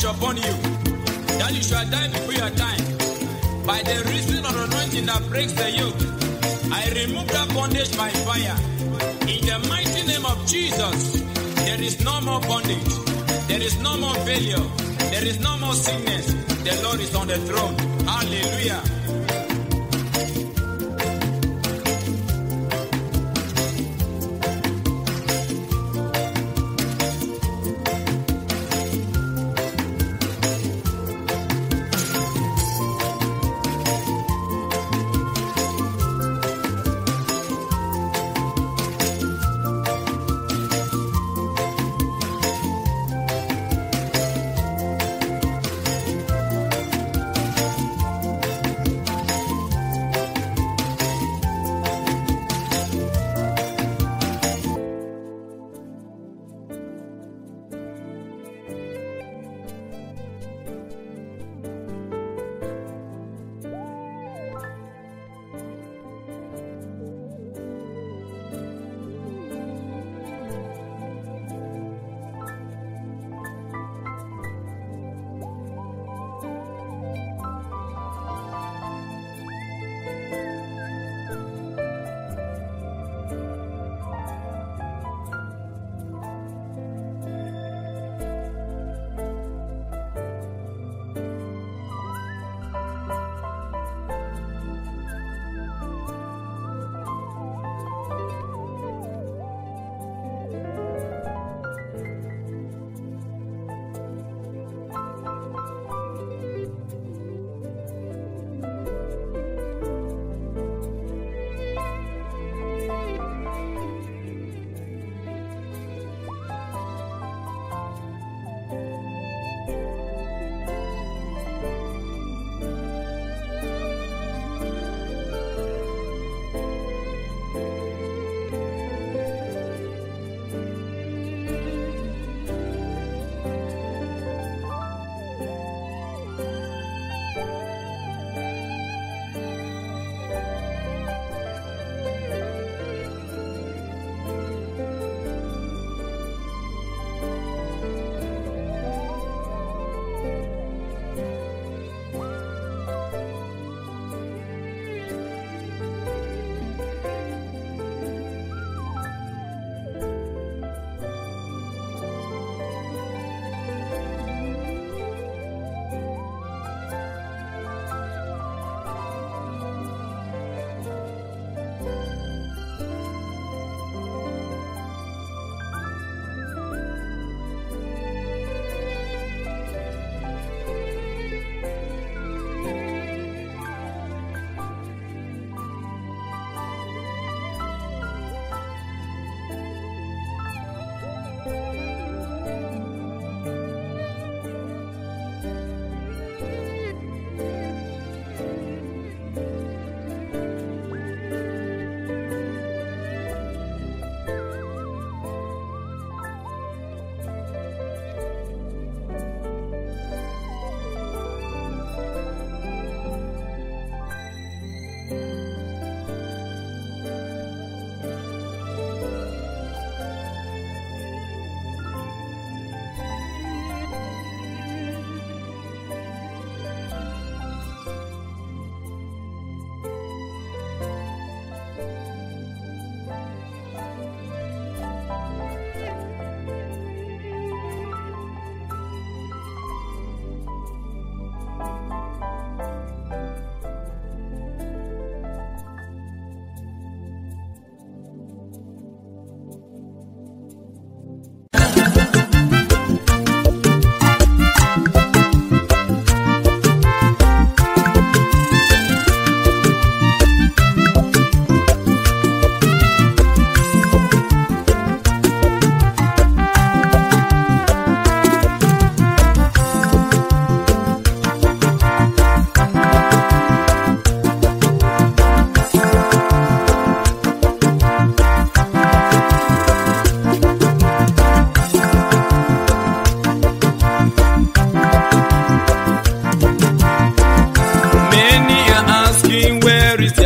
grace upon you, that you shall die before your time. By the reason of anointing that breaks the yoke, I remove that bondage by fire. In the mighty name of Jesus, there is no more bondage, there is no more failure, there is no more sickness. The Lord is on the throne. Hallelujah.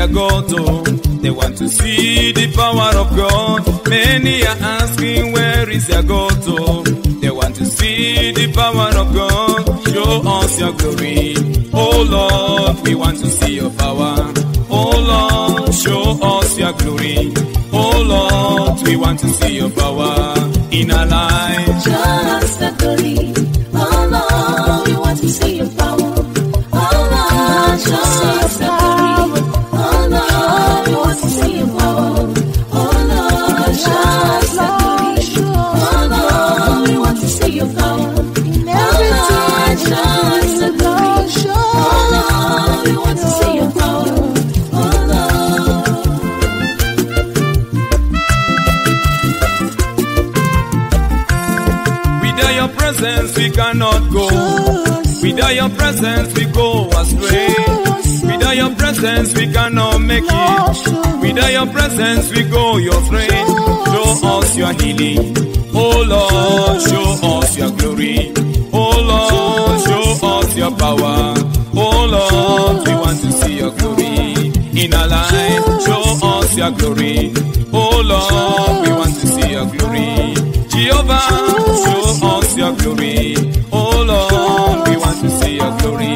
Oh. want to see the power of God. Many are asking, where is your God? Oh, they want to see the power of God. Show us your glory. Oh Lord, we want to see your power. Oh Lord, show us your glory. Oh Lord, we want to see your power in our lives. Your presence, we go astray. Without your presence, we cannot make it. Without your presence, we go your strength. Show us your healing. Oh Lord, show us your glory. Oh Lord, show us your power. Oh Lord, we want to see your glory in our life. Show us your glory. Oh Lord, we want to see your glory. Jehovah, show us your glory. See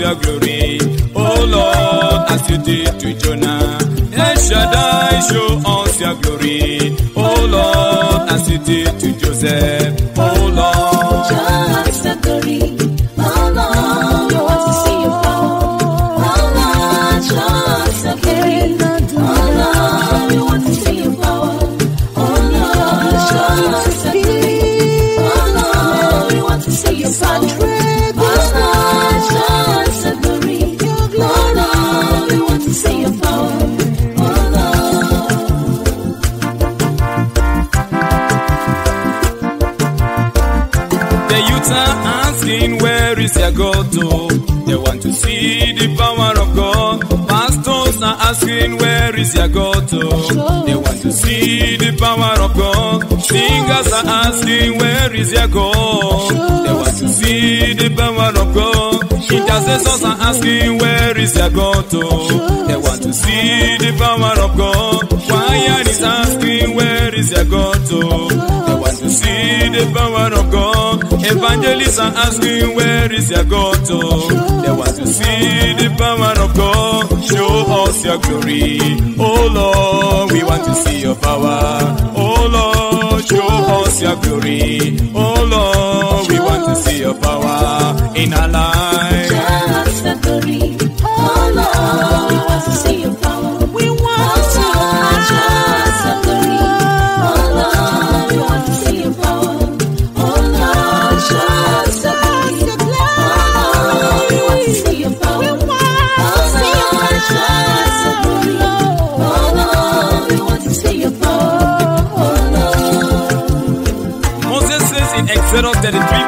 your glory, oh Lord, as you did to Jonah. El Shaddai, show us your glory. They want to see the power of God. Singers are asking where is your God? They want to see the power of God. Intercessors are asking where is your God? They want to see the power of God. Choir is asking where is your God? They want to see the power of God. Evangelists are asking where is your God? They want to see the power of God. Your glory. Oh Lord, we want to see your power. Oh Lord, show us your glory. Oh Lord, we want to see your power in our life.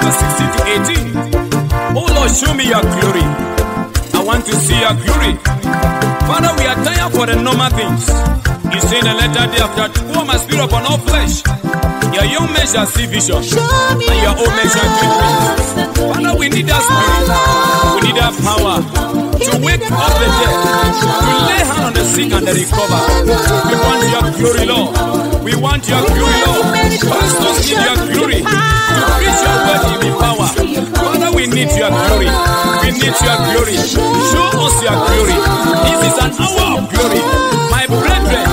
33, verse 16 to 18, Oh Lord, show me your glory. I want to see your glory. Father, we are tired for the normal things. You say in the letter day after, who my spirit upon all flesh. Your young men shall see vision, and your old men shall dream dreams. Father, we need that spirit. We need that power to wake up the dead, to lay hand on the sick and the recover. We want your glory, Lord. We want your glory, oh. Lord. Pastors need your glory. To preach your word in power. Father, we need your glory. We need your glory. Show us your glory. This is an hour of glory. My brethren,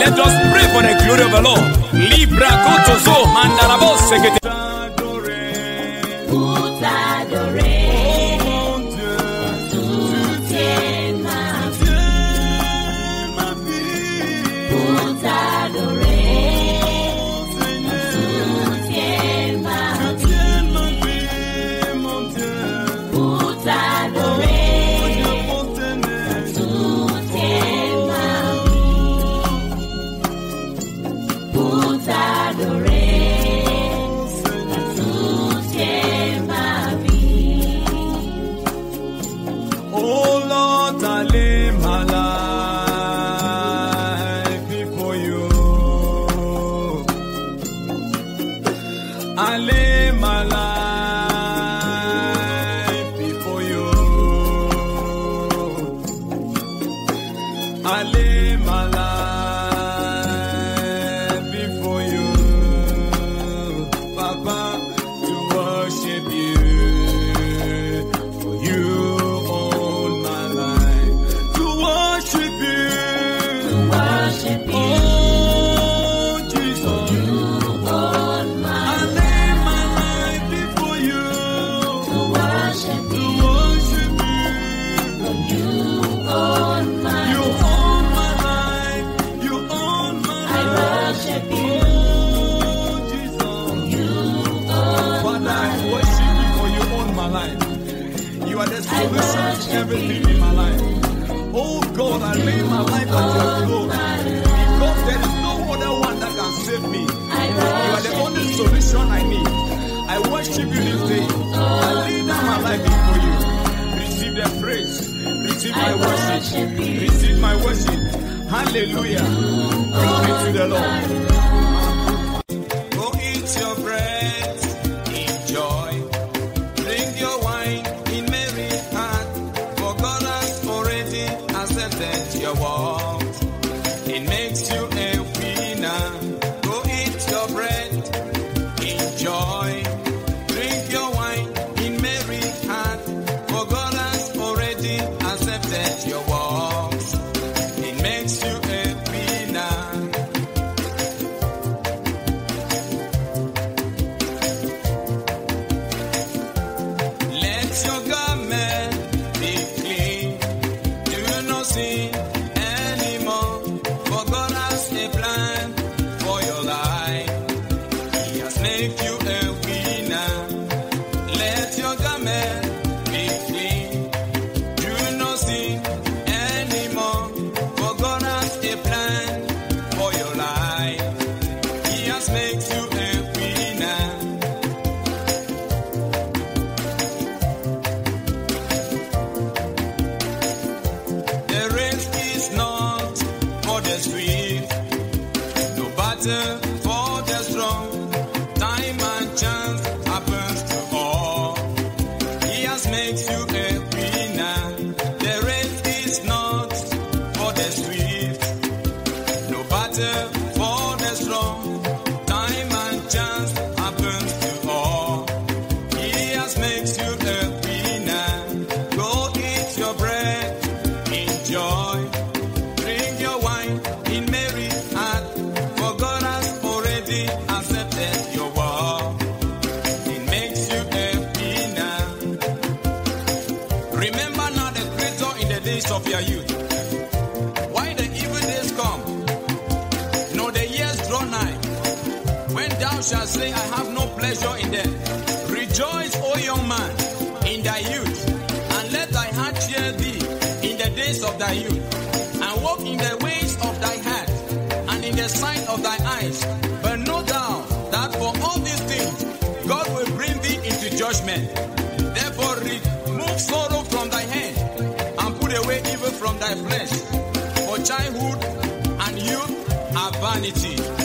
let us pray for the glory of the Lord. Libra Kotozo Mandarabo Secretary. worship. Receive my worship. Hallelujah. Glory to the Lord. you, and walk in the ways of thy heart, and in the sight of thy eyes. But no doubt that for all these things, God will bring thee into judgment. Therefore, remove sorrow from thy hand, and put away evil from thy flesh. For childhood and youth are vanity.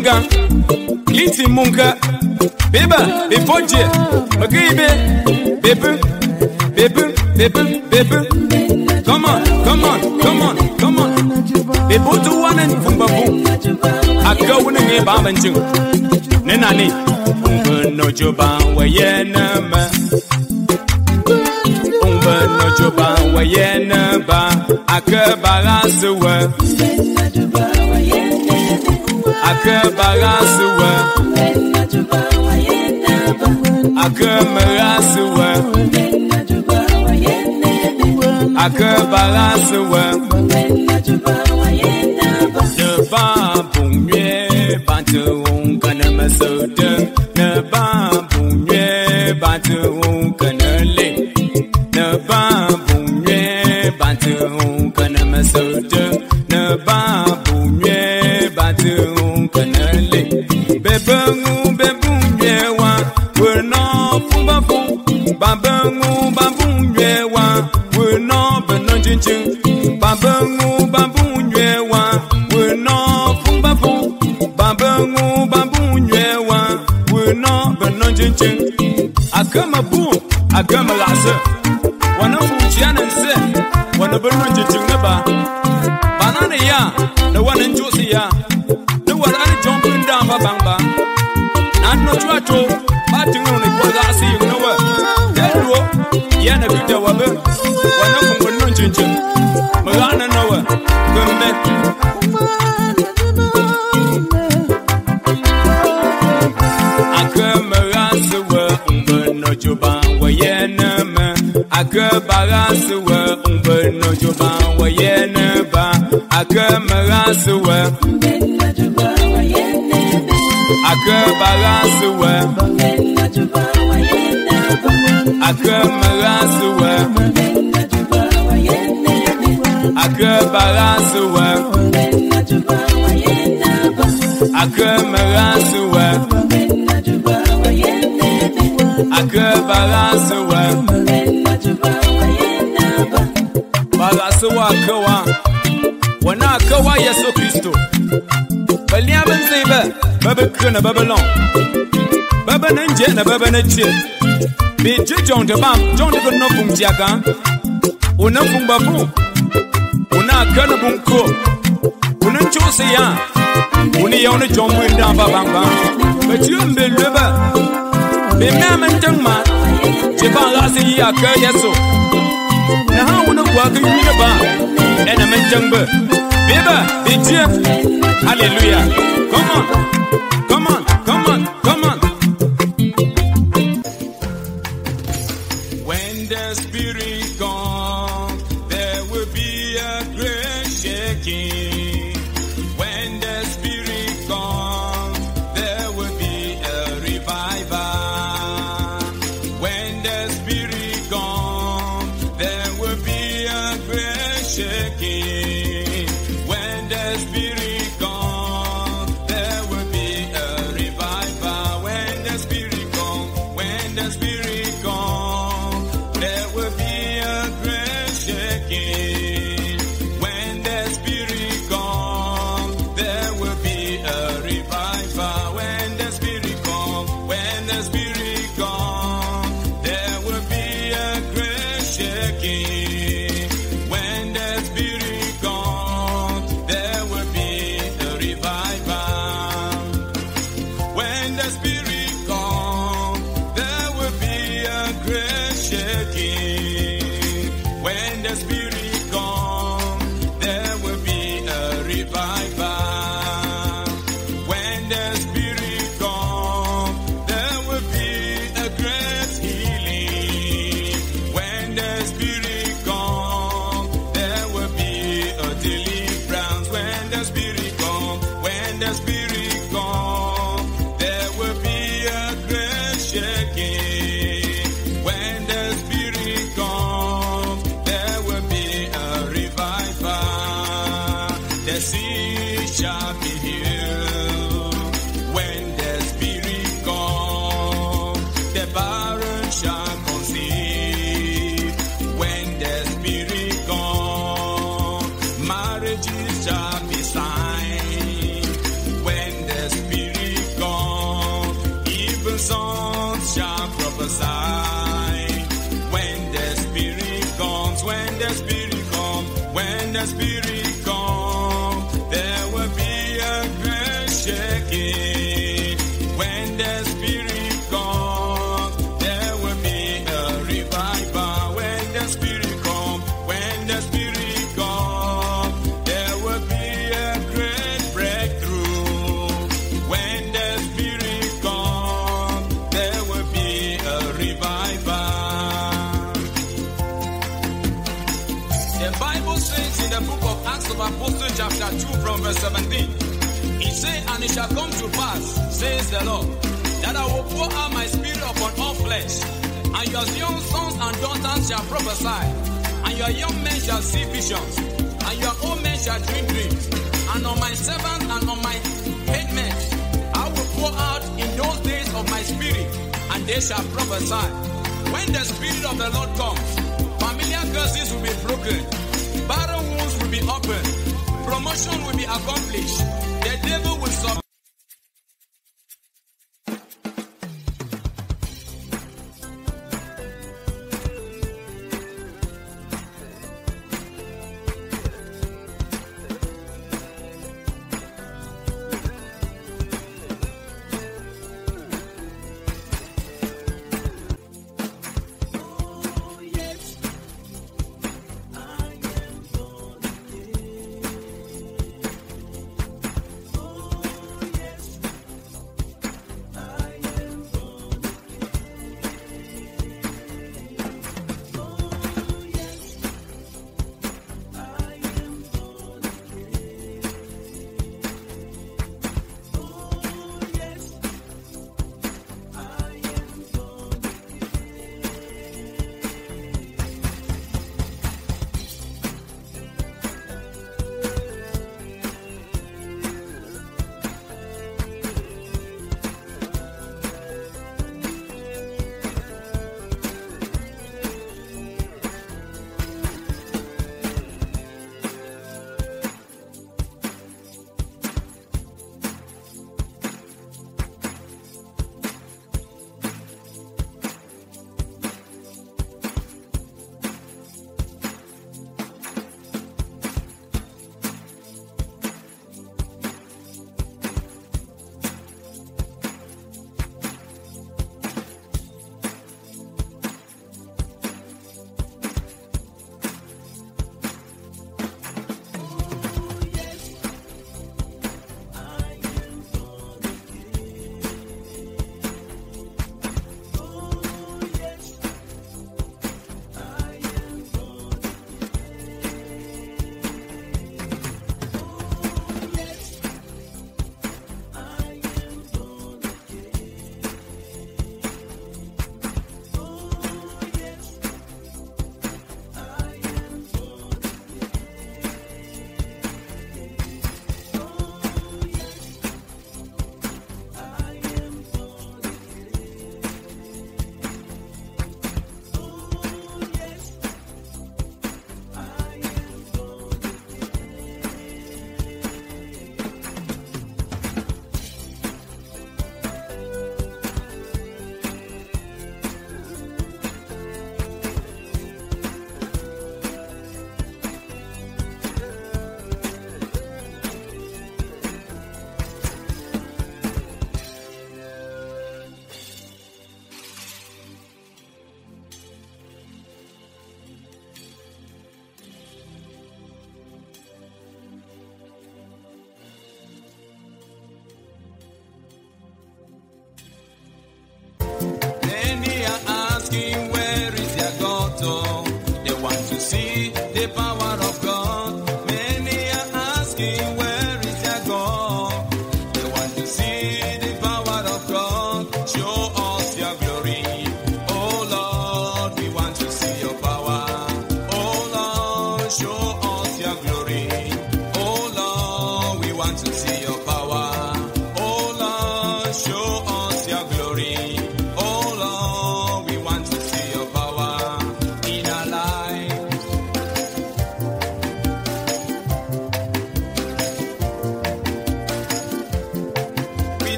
munga. Liti munga. Beba befoje magribe bebe bebe bebe bebe come on come on come on come on. Bebo tu wana mfumba bu aka wuna nge baba njing nena ni. Umbe no joba wa yena ma umbe no joba wa yena ba. Aka balanse wa. barasuwe akamarasuwe akabarasuwe de ba bon mieux pas de on connaît ma sauteuse baransuwe Akı meransuwe Akı baransuwe Barasuwa akıwa Wana akıwa Yesu Kristo. Baliya bin zibe Babi kını babi lon Babi nin jene babi nin çi Bi ji jondu bam. Jondu gönlü fung tiyakan Unun babu. gani bunko. Unin chusi ya. Uni ya uni jomu inda ba bang bang beti yun bi leba bi meme je ba la si ya ka yeso na ha uni kwa ki yuni ba. Ena menteng beba bi jef hallelujah. Come on.